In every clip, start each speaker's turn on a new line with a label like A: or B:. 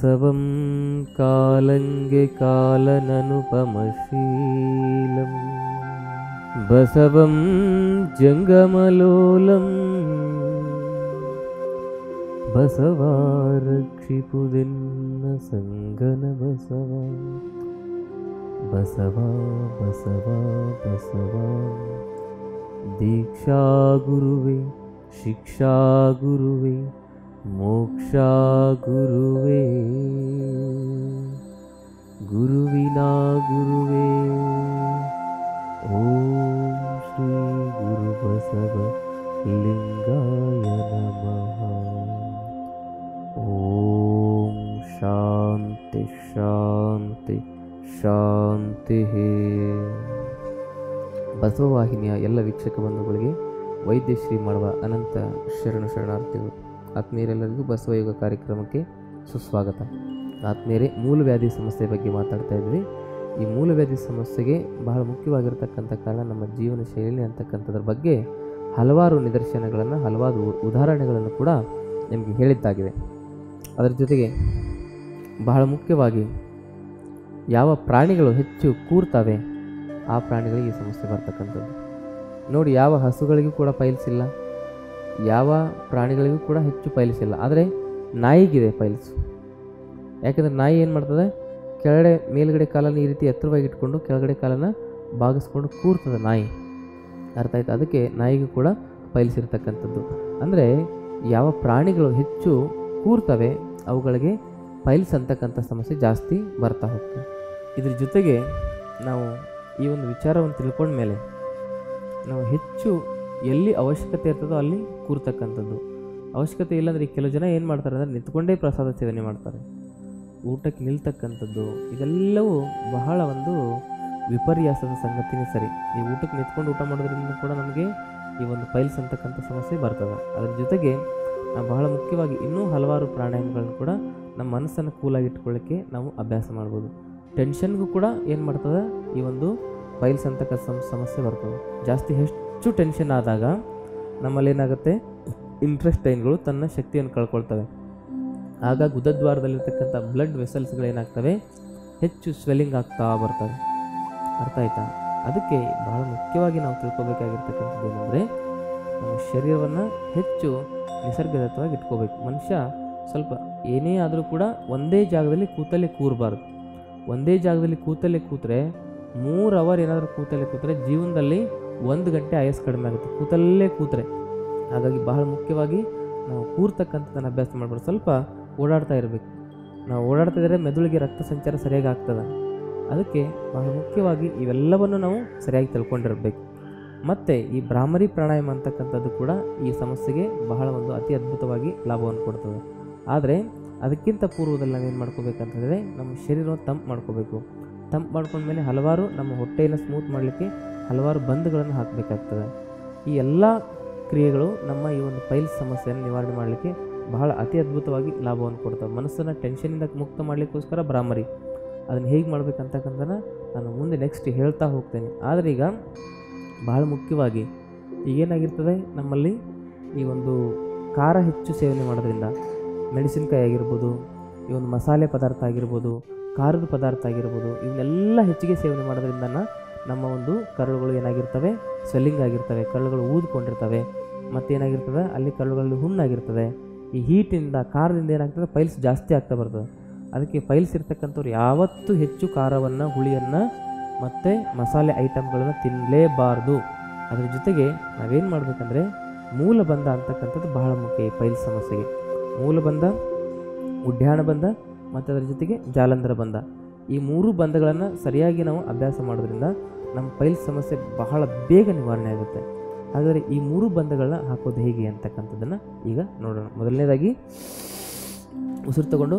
A: प्रसवं कालङ्गिकालननुपमशीलम् बसवं जङ्गमलोलम् बसवा रक्षिपुदिन्न बसवा बसवा बसवा। दीक्षा गुरुवे शिक्षा गुरुवे ಮೋಕ್ಷಾ ಗುರುವೆ, ಗುರುವಿನ ಗುರುವೇ. ಓಂ ಶ್ರೀ ಗುರು ಬಸವ ಲಿಂಗಾಯ ನಮಃ. ಓಂ ಶಾಂತಿ ಶಾಂತಿ ಶಾಂತಿ ಬಸವವಾಹಿನಿಯ ಎಲ್ಲ ವೀಕ್ಷಕ ಬಂಧುಗಳಿಗೆ ವೈದ್ಯಶ್ರೀ ಮಾಡುವ ಅನಂತ ಶರಣ ಶರಣಾರ್ಥಿಗಳು. ಆತ್ಮೀಯರೆಲ್ಲರಿಗೂ ಬಸವಯೋಗ ಕಾರ್ಯಕ್ರಮಕ್ಕೆ ಸುಸ್ವಾಗತ. ಆತ್ಮೀಯರೇ ಮೂಲವ್ಯಾಧಿ ಸಮಸ್ಯೆ ಬಗ್ಗೆ ಮಾತಾಡ್ತಾ ಇದ್ವಿ. ಈ ಮೂಲವ್ಯಾಧಿ ಸಮಸ್ಯೆಗೆ ಬಹಳ ಮುಖ್ಯವಾಗಿರ್ತಕ್ಕಂಥ ಕಾರಣ ನಮ್ಮ ಜೀವನ ಶೈಲಿ ಅಂತಕ್ಕಂಥದ್ರ ಬಗ್ಗೆ ಹಲವಾರು ನಿದರ್ಶನಗಳನ್ನು, ಹಲವಾರು ಉದಾಹರಣೆಗಳನ್ನು ಕೂಡ ನಿಮಗೆ ಹೇಳಿದ್ದಾಗಿದೆ ಅದರ ಜೊತೆಗೆ ಬಹಳ ಮುಖ್ಯವಾಗಿ ಯಾವ ಪ್ರಾಣಿಗಳು ಹೆಚ್ಚು ಕೂರ್ತವೆ, ಆ ಪ್ರಾಣಿಗಳಿಗೆ ಈ ಸಮಸ್ಯೆ ಬರ್ತಕ್ಕಂಥದ್ದು. ನೋಡಿ, ಯಾವ ಹಸುಗಳಿಗೂ ಕೂಡ ಪೈಲ್ಸ್ ಇಲ್ಲ. ಯಾವ ಪ್ರಾಣಿಗಳಿಗೂ ಕೂಡ ಹೆಚ್ಚು ಪೈಲ್ಸ್ ಇಲ್ಲ. ಆದರೆ ನಾಯಿಗಿದೆ ಪೈಲ್ಸ್. ಯಾಕಂದರೆ ನಾಯಿ ಏನು ಮಾಡ್ತದೆ? ಕೆಳಗಡೆ, ಮೇಲುಗಡೆ ಕಾಲನ್ನು ಈ ರೀತಿ ಎತ್ತರವಾಗಿ ಇಟ್ಕೊಂಡು ಕೆಳಗಡೆ ಕಾಲನ್ನು ಬಾಗಿಸ್ಕೊಂಡು ಕೂರ್ತದೆ ನಾಯಿ. ಅರ್ಥ ಆಯ್ತು? ಅದಕ್ಕೆ ನಾಯಿಗೂ ಕೂಡ ಪೈಲ್ಸ್ ಇರತಕ್ಕಂಥದ್ದು. ಅಂದರೆ ಯಾವ ಪ್ರಾಣಿಗಳು ಹೆಚ್ಚು ಕೂರ್ತವೆ, ಅವುಗಳಿಗೆ ಪೈಲ್ಸ್ ಅಂತಕ್ಕಂಥ ಸಮಸ್ಯೆ ಜಾಸ್ತಿ ಬರ್ತಾ ಹೋಗ್ತದೆ. ಇದ್ರ ಜೊತೆಗೆ ನಾವು ಈ ಒಂದು ವಿಚಾರವನ್ನು ತಿಳ್ಕೊಂಡ ಮೇಲೆ ನಾವು ಹೆಚ್ಚು ಎಲ್ಲಿ ಅವಶ್ಯಕತೆ ಇರ್ತದೋ ಅಲ್ಲಿ ಕೂರ್ತಕ್ಕಂಥದ್ದು. ಅವಶ್ಯಕತೆ ಇಲ್ಲಾಂದರೆ ಕೆಲವು ಜನ ಏನು ಮಾಡ್ತಾರೆ ಅಂದರೆ ನಿಂತ್ಕೊಂಡೇ ಪ್ರಸಾದ ಸೇವನೆ ಮಾಡ್ತಾರೆ. ಊಟಕ್ಕೆ ನಿಲ್ತಕ್ಕಂಥದ್ದು, ಇದೆಲ್ಲವೂ ಬಹಳ ಒಂದು ವಿಪರ್ಯಾಸದ ಸಂಗತಿನೇ ಸರಿ. ಈ ಊಟಕ್ಕೆ ನಿಂತ್ಕೊಂಡು ಊಟ ಮಾಡೋದ್ರಿಂದ ಕೂಡ ನಮಗೆ ಈ ಒಂದು ಫೈಲ್ಸ್ ಅಂತಕ್ಕಂಥ ಸಮಸ್ಯೆ ಬರ್ತದೆ. ಅದರ ಜೊತೆಗೆ ನಾವು ಬಹಳ ಮುಖ್ಯವಾಗಿ ಇನ್ನೂ ಹಲವಾರು ಪ್ರಾಣಾಯಾಮಗಳನ್ನು ಕೂಡ ನಮ್ಮ ಮನಸ್ಸನ್ನು ಕೂಲಾಗಿ ಇಟ್ಕೊಳ್ಳಿಕ್ಕೆ ನಾವು ಅಭ್ಯಾಸ ಮಾಡ್ಬೋದು. ಟೆನ್ಷನ್ಗೂ ಕೂಡ ಏನು ಮಾಡ್ತದೆ, ಈ ಒಂದು ಫೈಲ್ಸ್ ಅಂತಕ್ಕಂಥ ಸಮ, ಸಮಸ್ಯೆ ಬರ್ತದೆ. ಜಾಸ್ತಿ ಹೆಚ್ಚು ಟೆನ್ಷನ್ ಆದಾಗ ನಮ್ಮಲ್ಲಿ ಏನಾಗುತ್ತೆ? ಇಂಟ್ರೆಸ್ಟೈನ್ಗಳು ತನ್ನ ಶಕ್ತಿಯನ್ನು ಕಳ್ಕೊಳ್ತವೆ. ಆಗ ಗುದದ್ವಾರದಲ್ಲಿರ್ತಕ್ಕಂಥ ಬ್ಲಡ್ ವೆಸಲ್ಸ್ಗಳು ಏನಾಗ್ತವೆ? ಹೆಚ್ಚು ಸ್ವೆಲ್ಲಿಂಗ್ ಆಗ್ತಾ ಬರ್ತವೆ. ಅರ್ಥ ಆಯ್ತಾ? ಅದಕ್ಕೆ ಬಹಳ ಮುಖ್ಯವಾಗಿ ನಾವು ತಿಳ್ಕೊಬೇಕಾಗಿರ್ತಕ್ಕಂಥದ್ದು ಏನಂದರೆ, ನಮ್ಮ ಶರೀರವನ್ನು ಹೆಚ್ಚು ನಿಸರ್ಗದತ್ತವಾಗಿ ಇಟ್ಕೋಬೇಕು. ಮನುಷ್ಯ ಸ್ವಲ್ಪ ಏನೇ ಆದರೂ ಕೂಡ ಒಂದೇ ಜಾಗದಲ್ಲಿ ಕೂತಲ್ಲೇ ಕೂರಬಾರ್ದು. ಒಂದೇ ಜಾಗದಲ್ಲಿ ಕೂತಲ್ಲೇ ಕೂತ್ರೆ ಮೂರು ಅವರ್ ಏನಾದರೂ ಕೂತಲ್ಲೇ ಕೂತ್ರೆ ಜೀವನದಲ್ಲಿ ಒಂದು ಗಂಟೆ ಆಯಸ್ಸು ಕಡಿಮೆ ಆಗುತ್ತೆ. ಕೂತಲ್ಲೇ ಕೂತ್ರೆ. ಹಾಗಾಗಿ ಬಹಳ ಮುಖ್ಯವಾಗಿ ನಾವು ಕೂರ್ತಕ್ಕಂಥದ್ದನ್ನು ಅಭ್ಯಾಸ ಮಾಡ್ಬೋದು. ಸ್ವಲ್ಪ ಓಡಾಡ್ತಾ ಇರಬೇಕು. ನಾವು ಓಡಾಡ್ತಾ ಇದ್ದರೆ ಮೆದುಳಿಗೆ ರಕ್ತ ಸಂಚಾರ ಸರಿಯಾಗಿ ಆಗ್ತದೆ. ಅದಕ್ಕೆ ಬಹಳ ಮುಖ್ಯವಾಗಿ ಇವೆಲ್ಲವನ್ನು ನಾವು ಸರಿಯಾಗಿ ತಿಳ್ಕೊಂಡಿರಬೇಕು. ಮತ್ತು ಈ ಭ್ರಾಮರಿ ಪ್ರಾಣಾಯಾಮ ಅಂತಕ್ಕಂಥದ್ದು ಕೂಡ ಈ ಸಮಸ್ಯೆಗೆ ಬಹಳ ಒಂದು ಅತಿ ಅದ್ಭುತವಾಗಿ ಲಾಭವನ್ನು ಕೊಡ್ತದೆ. ಆದರೆ ಅದಕ್ಕಿಂತ ಪೂರ್ವದಲ್ಲಿ ನಾವೇನು ಮಾಡ್ಕೋಬೇಕಂತಂದರೆ ನಮ್ಮ ಶರೀರವನ್ನು ತಂಪು ಮಾಡ್ಕೋಬೇಕು. ತಂಪು ಮಾಡ್ಕೊಂಡ್ಮೇಲೆ ಹಲವಾರು ನಮ್ಮ ಹೊಟ್ಟೆಯನ್ನು ಸ್ಮೂತ್ ಮಾಡಲಿಕ್ಕೆ ಹಲವಾರು ಬಂಧಗಳನ್ನು ಹಾಕಬೇಕಾಗ್ತದೆ. ಈ ಎಲ್ಲ ಕ್ರಿಯೆಗಳು ನಮ್ಮ ಈ ಒಂದು ಫೈಲ್ ಸಮಸ್ಯೆಯನ್ನು ನಿವಾರಣೆ ಮಾಡಲಿಕ್ಕೆ ಬಹಳ ಅತಿ ಅದ್ಭುತವಾಗಿ ಲಾಭವನ್ನು ಕೊಡ್ತವೆ. ಮನಸ್ಸನ್ನು ಟೆನ್ಷನಿಂದ ಮುಕ್ತ ಮಾಡಲಿಕ್ಕೋಸ್ಕರ ಬ್ರಾಹ್ಮರಿ ಅದನ್ನು ಹೇಗೆ ಮಾಡಬೇಕಂತಕ್ಕಂಥ ನಾನು ಮುಂದೆ ನೆಕ್ಸ್ಟ್ ಹೇಳ್ತಾ ಹೋಗ್ತೇನೆ. ಆದರೆ ಈಗ ಬಹಳ ಮುಖ್ಯವಾಗಿ ಈಗೇನಾಗಿರ್ತದೆ ನಮ್ಮಲ್ಲಿ ಈ ಒಂದು ಖಾರ ಹೆಚ್ಚು ಸೇವನೆ ಮಾಡೋದ್ರಿಂದ ಮೆಣಸಿನ್ಕಾಯಿ ಆಗಿರ್ಬೋದು, ಈ ಒಂದು ಮಸಾಲೆ ಪದಾರ್ಥ ಆಗಿರ್ಬೋದು, ಖಾರದ ಪದಾರ್ಥ ಆಗಿರ್ಬೋದು, ಇವನ್ನೆಲ್ಲ ಹೆಚ್ಚಿಗೆ ಸೇವನೆ ಮಾಡೋದ್ರಿಂದ ನಮ್ಮ ಒಂದು ಕರುಳುಗಳು ಏನಾಗಿರ್ತವೆ? ಸ್ವೆಲ್ಲಿಂಗ್ ಆಗಿರ್ತವೆ, ಕರುಳುಗಳು ಊದ್ಕೊಂಡಿರ್ತವೆ. ಮತ್ತೇನಾಗಿರ್ತದೆ? ಅಲ್ಲಿ ಕರುಳುಗಳಲ್ಲಿ ಹುಣ್ಣಾಗಿರ್ತದೆ. ಈ ಹೀಟಿಂದ ಖಾರದಿಂದ ಏನಾಗ್ತದೆ? ಪೈಲ್ಸ್ ಜಾಸ್ತಿ ಆಗ್ತಾ ಬರ್ತದೆ. ಅದಕ್ಕೆ ಪೈಲ್ಸ್ ಇರ್ತಕ್ಕಂಥವ್ರು ಯಾವತ್ತೂ ಹೆಚ್ಚು ಖಾರವನ್ನು, ಹುಳಿಯನ್ನು ಮತ್ತು ಮಸಾಲೆ ಐಟಮ್ಗಳನ್ನು ತಿನ್ನಲೇಬಾರ್ದು ಅದ್ರ ಜೊತೆಗೆ ನಾವೇನು ಮಾಡಬೇಕಂದ್ರೆ ಮೂಲಬಂಧ ಅಂತಕ್ಕಂಥದ್ದು ಬಹಳ ಮುಖ್ಯ ಈ ಪೈಲ್ಸ್ ಸಮಸ್ಯೆಗೆ. ಮೂಲಬಂಧ ಉಡ್ಯಾಣ ಬಂಧ ಮತ್ತು ಅದರ ಜೊತೆಗೆ ಜಾಲಂಧರ ಬಂಧ ಈ ಮೂರು ಬಂಧಗಳನ್ನು ಸರಿಯಾಗಿ ನಾವು ಅಭ್ಯಾಸ ಮಾಡೋದ್ರಿಂದ ನಮ್ಮ ಫೈಲ್ ಸಮಸ್ಯೆ ಬಹಳ ಬೇಗ ನಿವಾರಣೆ ಆಗುತ್ತೆ. ಹಾಗಾದರೆ ಈ ಮೂರು ಬಂಧಗಳನ್ನ ಹಾಕೋದು ಹೇಗೆ ಅಂತಕ್ಕಂಥದ್ದನ್ನು ಈಗ ನೋಡೋಣ. ಮೊದಲನೇದಾಗಿ, ಉಸಿರು ತಗೊಂಡು,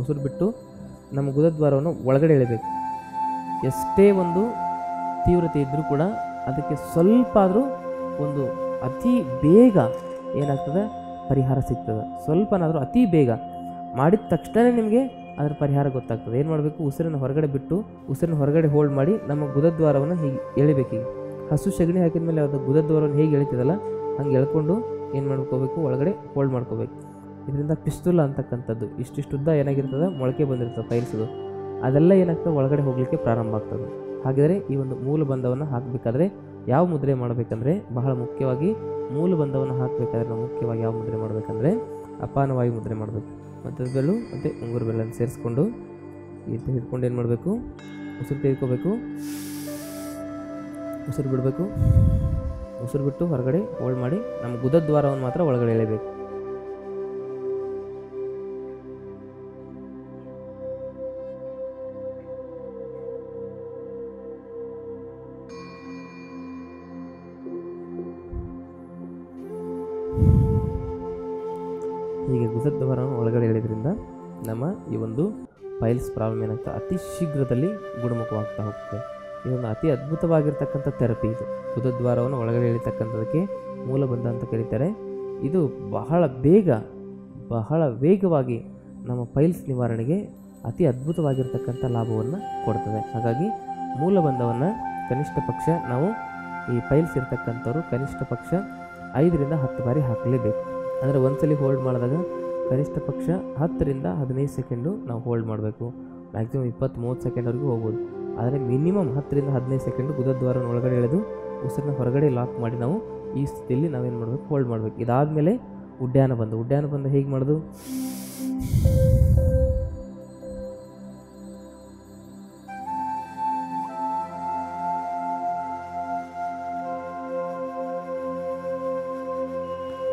A: ಉಸಿರು ಬಿಟ್ಟು ನಮ್ಮ ಗುದದ್ವಾರವನ್ನು ಒಳಗಡೆ ಎಳಿಬೇಕು. ಎಷ್ಟೇ ಒಂದು ತೀವ್ರತೆ ಇದ್ದರೂ ಕೂಡ ಅದಕ್ಕೆ ಸ್ವಲ್ಪ ಆದರೂ ಒಂದು ಅತಿ ಬೇಗ ಏನಾಗ್ತದೆ? ಪರಿಹಾರ ಸಿಗ್ತದೆ. ಸ್ವಲ್ಪನಾದರೂ ಅತಿ ಬೇಗ ಮಾಡಿದ ತಕ್ಷಣ ನಿಮಗೆ ಅದರ ಪರಿಹಾರ ಗೊತ್ತಾಗ್ತದೆ. ಏನು ಮಾಡಬೇಕು? ಉಸಿರನ್ನು ಹೊರಗಡೆ ಬಿಟ್ಟು ಉಸಿರನ್ನು ಹೊರಗಡೆ ಹೋಲ್ಡ್ ಮಾಡಿ ನಮ್ಮ ಗುದದ್ವಾರವನ್ನು ಹೀಗೆ ಎಳಿಬೇಕು ಹೀಗೆ ಹಸು ಸಗಣಿ ಹಾಕಿದ ಮೇಲೆ ಅದು ಗುದದ್ವಾರವನ್ನು ಹೇಗೆ ಎಳಿತದಲ್ಲ, ಹಂಗೆ ಎಳ್ಕೊಂಡು ಏನು ಮಾಡ್ಕೋಬೇಕು? ಒಳಗಡೆ ಹೋಲ್ಡ್ ಮಾಡ್ಕೋಬೇಕು. ಇದರಿಂದ ಪಿಸ್ತೂಲ ಅಂತಕ್ಕಂಥದ್ದು ಇಷ್ಟಿಷ್ಟು ಉದ್ದ ಏನಾಗಿರ್ತದೆ? ಮೊಳಕೆ ಬಂದಿರ್ತದೆ ಪೈಲ್ಸದು ಅದೆಲ್ಲ ಏನಾಗ್ತದೆ? ಒಳಗಡೆ ಹೋಗಲಿಕ್ಕೆ ಪ್ರಾರಂಭ ಆಗ್ತದೆ. ಹಾಗಿದ್ರೆ ಈ ಒಂದು ಮೂಲ ಬಂಧವನ್ನು ಹಾಕಬೇಕಾದ್ರೆ ಯಾವ ಮುದ್ರೆ ಮಾಡಬೇಕಂದ್ರೆ, ಬಹಳ ಮುಖ್ಯವಾಗಿ ಮೂಲ ಬಂಧವನ್ನು ಹಾಕಬೇಕಾದ್ರೆ ನಾವು ಮುಖ್ಯವಾಗಿ ಯಾವ ಮುದ್ರೆ ಮಾಡಬೇಕಂದ್ರೆ, ಅಪಾನವಾಯು ಮುದ್ರೆ ಮಾಡಬೇಕು. ಮತ್ತು ಬೆಲ್ಲು, ಮತ್ತು ಉಂಗುರ ಬೆಲ್ಲನ್ನು ಸೇರಿಸ್ಕೊಂಡು ಇದು ಹಿಡ್ಕೊಂಡು ಏನು ಮಾಡಬೇಕು? ಉಸಿರು ತೆಗೆದುಕೋಬೇಕು ಉಸಿರು ಬಿಡಬೇಕು. ಉಸಿರು ಬಿಟ್ಟು ಹೊರಗಡೆ ಹೋಲ್ಡ್ ಮಾಡಿ, ನಮ್ಮ ಗುದದ್ವಾರವನ್ನು ಮಾತ್ರ ಒಳಗಡೆ ಎಳೆಯಬೇಕು. ಪೈಲ್ಸ್ ಪ್ರಾಬ್ಲಮ್ ಏನಾಗ್ತದೆ ಅತಿ ಶೀಘ್ರದಲ್ಲಿ ಗುಣಮುಖವಾಗ್ತಾ ಹೋಗ್ತದೆ ಇದೊಂದು ಅತಿ ಅದ್ಭುತವಾಗಿರ್ತಕ್ಕಂಥ ಥೆರಪಿ ಇದು. ಬುಧದ್ವಾರವನ್ನು ಒಳಗಡೆ ಎಳಿತಕ್ಕಂಥದಕ್ಕೆ ಮೂಲಬಂಧ ಅಂತ ಕರೀತಾರೆ. ಇದು ಬಹಳ ಬೇಗ, ಬಹಳ ವೇಗವಾಗಿ ನಮ್ಮ ಪೈಲ್ಸ್ ನಿವಾರಣೆಗೆ ಅತಿ ಅದ್ಭುತವಾಗಿರ್ತಕ್ಕಂಥ ಲಾಭವನ್ನು ಕೊಡ್ತದೆ. ಹಾಗಾಗಿ ಮೂಲಬಂಧವನ್ನು ಕನಿಷ್ಠ ಪಕ್ಷ, ನಾವು ಈ ಪೈಲ್ಸ್ ಇರ್ತಕ್ಕಂಥವ್ರು ಕನಿಷ್ಠ ಪಕ್ಷ ಐದರಿಂದ ಹತ್ತು ಬಾರಿ ಹಾಕಲೇಬೇಕು. ಅಂದರೆ ಒಂದ್ಸಲಿ ಹೋಲ್ಡ್ ಮಾಡಿದಾಗ ಕನಿಷ್ಠ ಪಕ್ಷ ಹತ್ತರಿಂದ ಹದಿನೈದು ಸೆಕೆಂಡು ನಾವು ಹೋಲ್ಡ್ ಮಾಡಬೇಕು. ಮ್ಯಾಕ್ಸಿಮಮ್ ಇಪ್ಪತ್ತು ಮೂವತ್ತು ಸೆಕೆಂಡ್ವರೆಗೂ ಹೋಗ್ಬೋದು. ಆದರೆ ಮಿನಿಮಮ್ ಹತ್ತರಿಂದ ಹದಿನೈದು ಸೆಕೆಂಡು ಗುದದ್ವಾರನ ಒಳಗಡೆ ಎಳೆದು ಉಸಿರನ್ನ ಹೊರಗಡೆ ಲಾಕ್ ಮಾಡಿ ನಾವು ಈ ಸ್ಥಿತಿಯಲ್ಲಿ ನಾವೇನು ಮಾಡಬೇಕು? ಹೋಲ್ಡ್ ಮಾಡಬೇಕು. ಇದಾದಮೇಲೆ ಉಡ್ಯಾನ ಬಂದು. ಉಡ್ಯಾನ ಬಂದು ಹೇಗೆ ಮಾಡೋದು?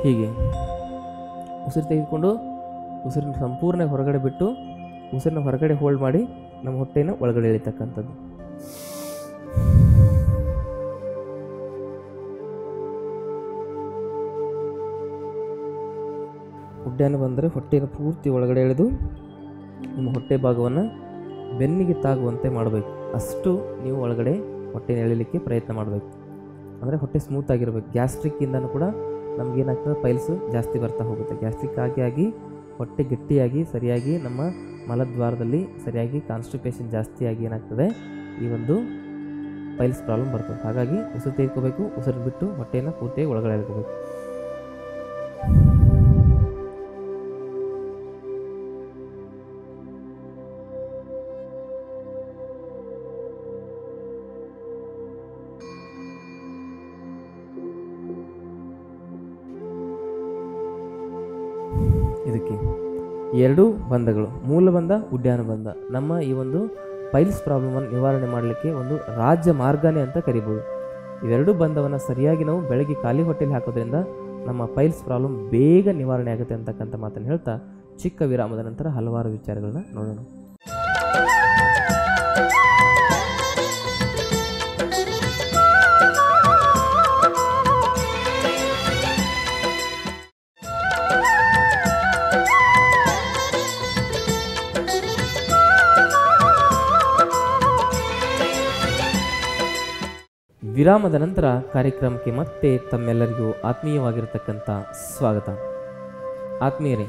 A: ಹೀಗೆ. ಉಸಿರು ತೆಗೆದುಕೊಂಡು ಉಸಿರನ್ನ ಸಂಪೂರ್ಣ ಹೊರಗಡೆ ಬಿಟ್ಟು ಉಸಿರನ್ನ ಹೊರಗಡೆ ಹೋಲ್ಡ್ ಮಾಡಿ ನಮ್ಮ ಹೊಟ್ಟೆನ ಒಳಗಡೆ ಎಳಿತಕ್ಕಂಥದ್ದು. ಉಡ್ಡಾನ ಬಂದರೆ ಹೊಟ್ಟೆನ ಪೂರ್ತಿ ಒಳಗಡೆ ಎಳೆದು ನಿಮ್ಮ ಹೊಟ್ಟೆ ಭಾಗವನ್ನು ಬೆನ್ನಿಗೆ ತಾಗುವಂತೆ ಮಾಡಬೇಕು. ಅಷ್ಟು ನೀವು ಒಳಗಡೆ ಹೊಟ್ಟೆನ ಎಳಿಲಿಕ್ಕೆ ಪ್ರಯತ್ನ ಮಾಡಬೇಕು. ಅಂದರೆ ಹೊಟ್ಟೆ ಸ್ಮೂತ್ ಆಗಿರಬೇಕು. ಗ್ಯಾಸ್ಟ್ರಿಕ್ಕಿಂದನೂ ಕೂಡ ನಮಗೇನಾಗ್ತದೆ ಪೈಲ್ಸು ಜಾಸ್ತಿ ಬರ್ತಾ ಹೋಗುತ್ತೆ. ಗ್ಯಾಸ್ಟ್ರಿಕ್ ಆಗಿ ಆಗಿ ಹೊಟ್ಟೆ ಗಟ್ಟಿಯಾಗಿ ಸರಿಯಾಗಿ ನಮ್ಮ ಮಲದ್ವಾರದಲ್ಲಿ ಸರಿಯಾಗಿ ಕಾನ್ಸ್ಟಿಪೇಷನ್ ಜಾಸ್ತಿಯಾಗಿ ಏನಾಗ್ತದೆ ಈ ಒಂದು ಪೈಲ್ಸ್ ಪ್ರಾಬ್ಲಮ್ ಬರ್ತದೆ. ಹಾಗಾಗಿ ಉಸಿರು ತೆಗೆದುಕೋಬೇಕು ಉಸಿರು ಬಿಟ್ಟು ಹೊಟ್ಟೆಯನ್ನು ಪೂರ್ತಿಯಾಗಿ ಒಳಗಡೆ ಎಳ್ಕೋಬೇಕು ಎರಡೂ ಬಂಧಗಳು ಮೂಲ ಬಂಧ ಬಂಧ ನಮ್ಮ ಈ ಒಂದು ಪೈಲ್ಸ್ ಪ್ರಾಬ್ಲಮನ್ನು ನಿವಾರಣೆ ಮಾಡಲಿಕ್ಕೆ ಒಂದು ರಾಜ್ಯ ಮಾರ್ಗನೇ ಅಂತ ಕರಿಬೋದು. ಇವೆರಡೂ ಬಂಧವನ್ನು ಸರಿಯಾಗಿ ನಾವು ಬೆಳಗ್ಗೆ ಖಾಲಿ ಹೊಟ್ಟೆಲಿ ಹಾಕೋದ್ರಿಂದ ನಮ್ಮ ಪೈಲ್ಸ್ ಪ್ರಾಬ್ಲಮ್ ಬೇಗ ನಿವಾರಣೆ ಆಗುತ್ತೆ ಅಂತಕ್ಕಂಥ ಮಾತನ್ನು ಹೇಳ್ತಾ ಚಿಕ್ಕ ವಿರಾಮದ ನಂತರ ಹಲವಾರು ವಿಚಾರಗಳನ್ನ ನೋಡೋಣ. ವಿರಾಮದ ನಂತರ ಕಾರ್ಯಕ್ರಮಕ್ಕೆ ಮತ್ತೆ ತಮ್ಮೆಲ್ಲರಿಗೂ ಆತ್ಮೀಯವಾಗಿರತಕ್ಕಂಥ ಸ್ವಾಗತ. ಆತ್ಮೀಯರೇ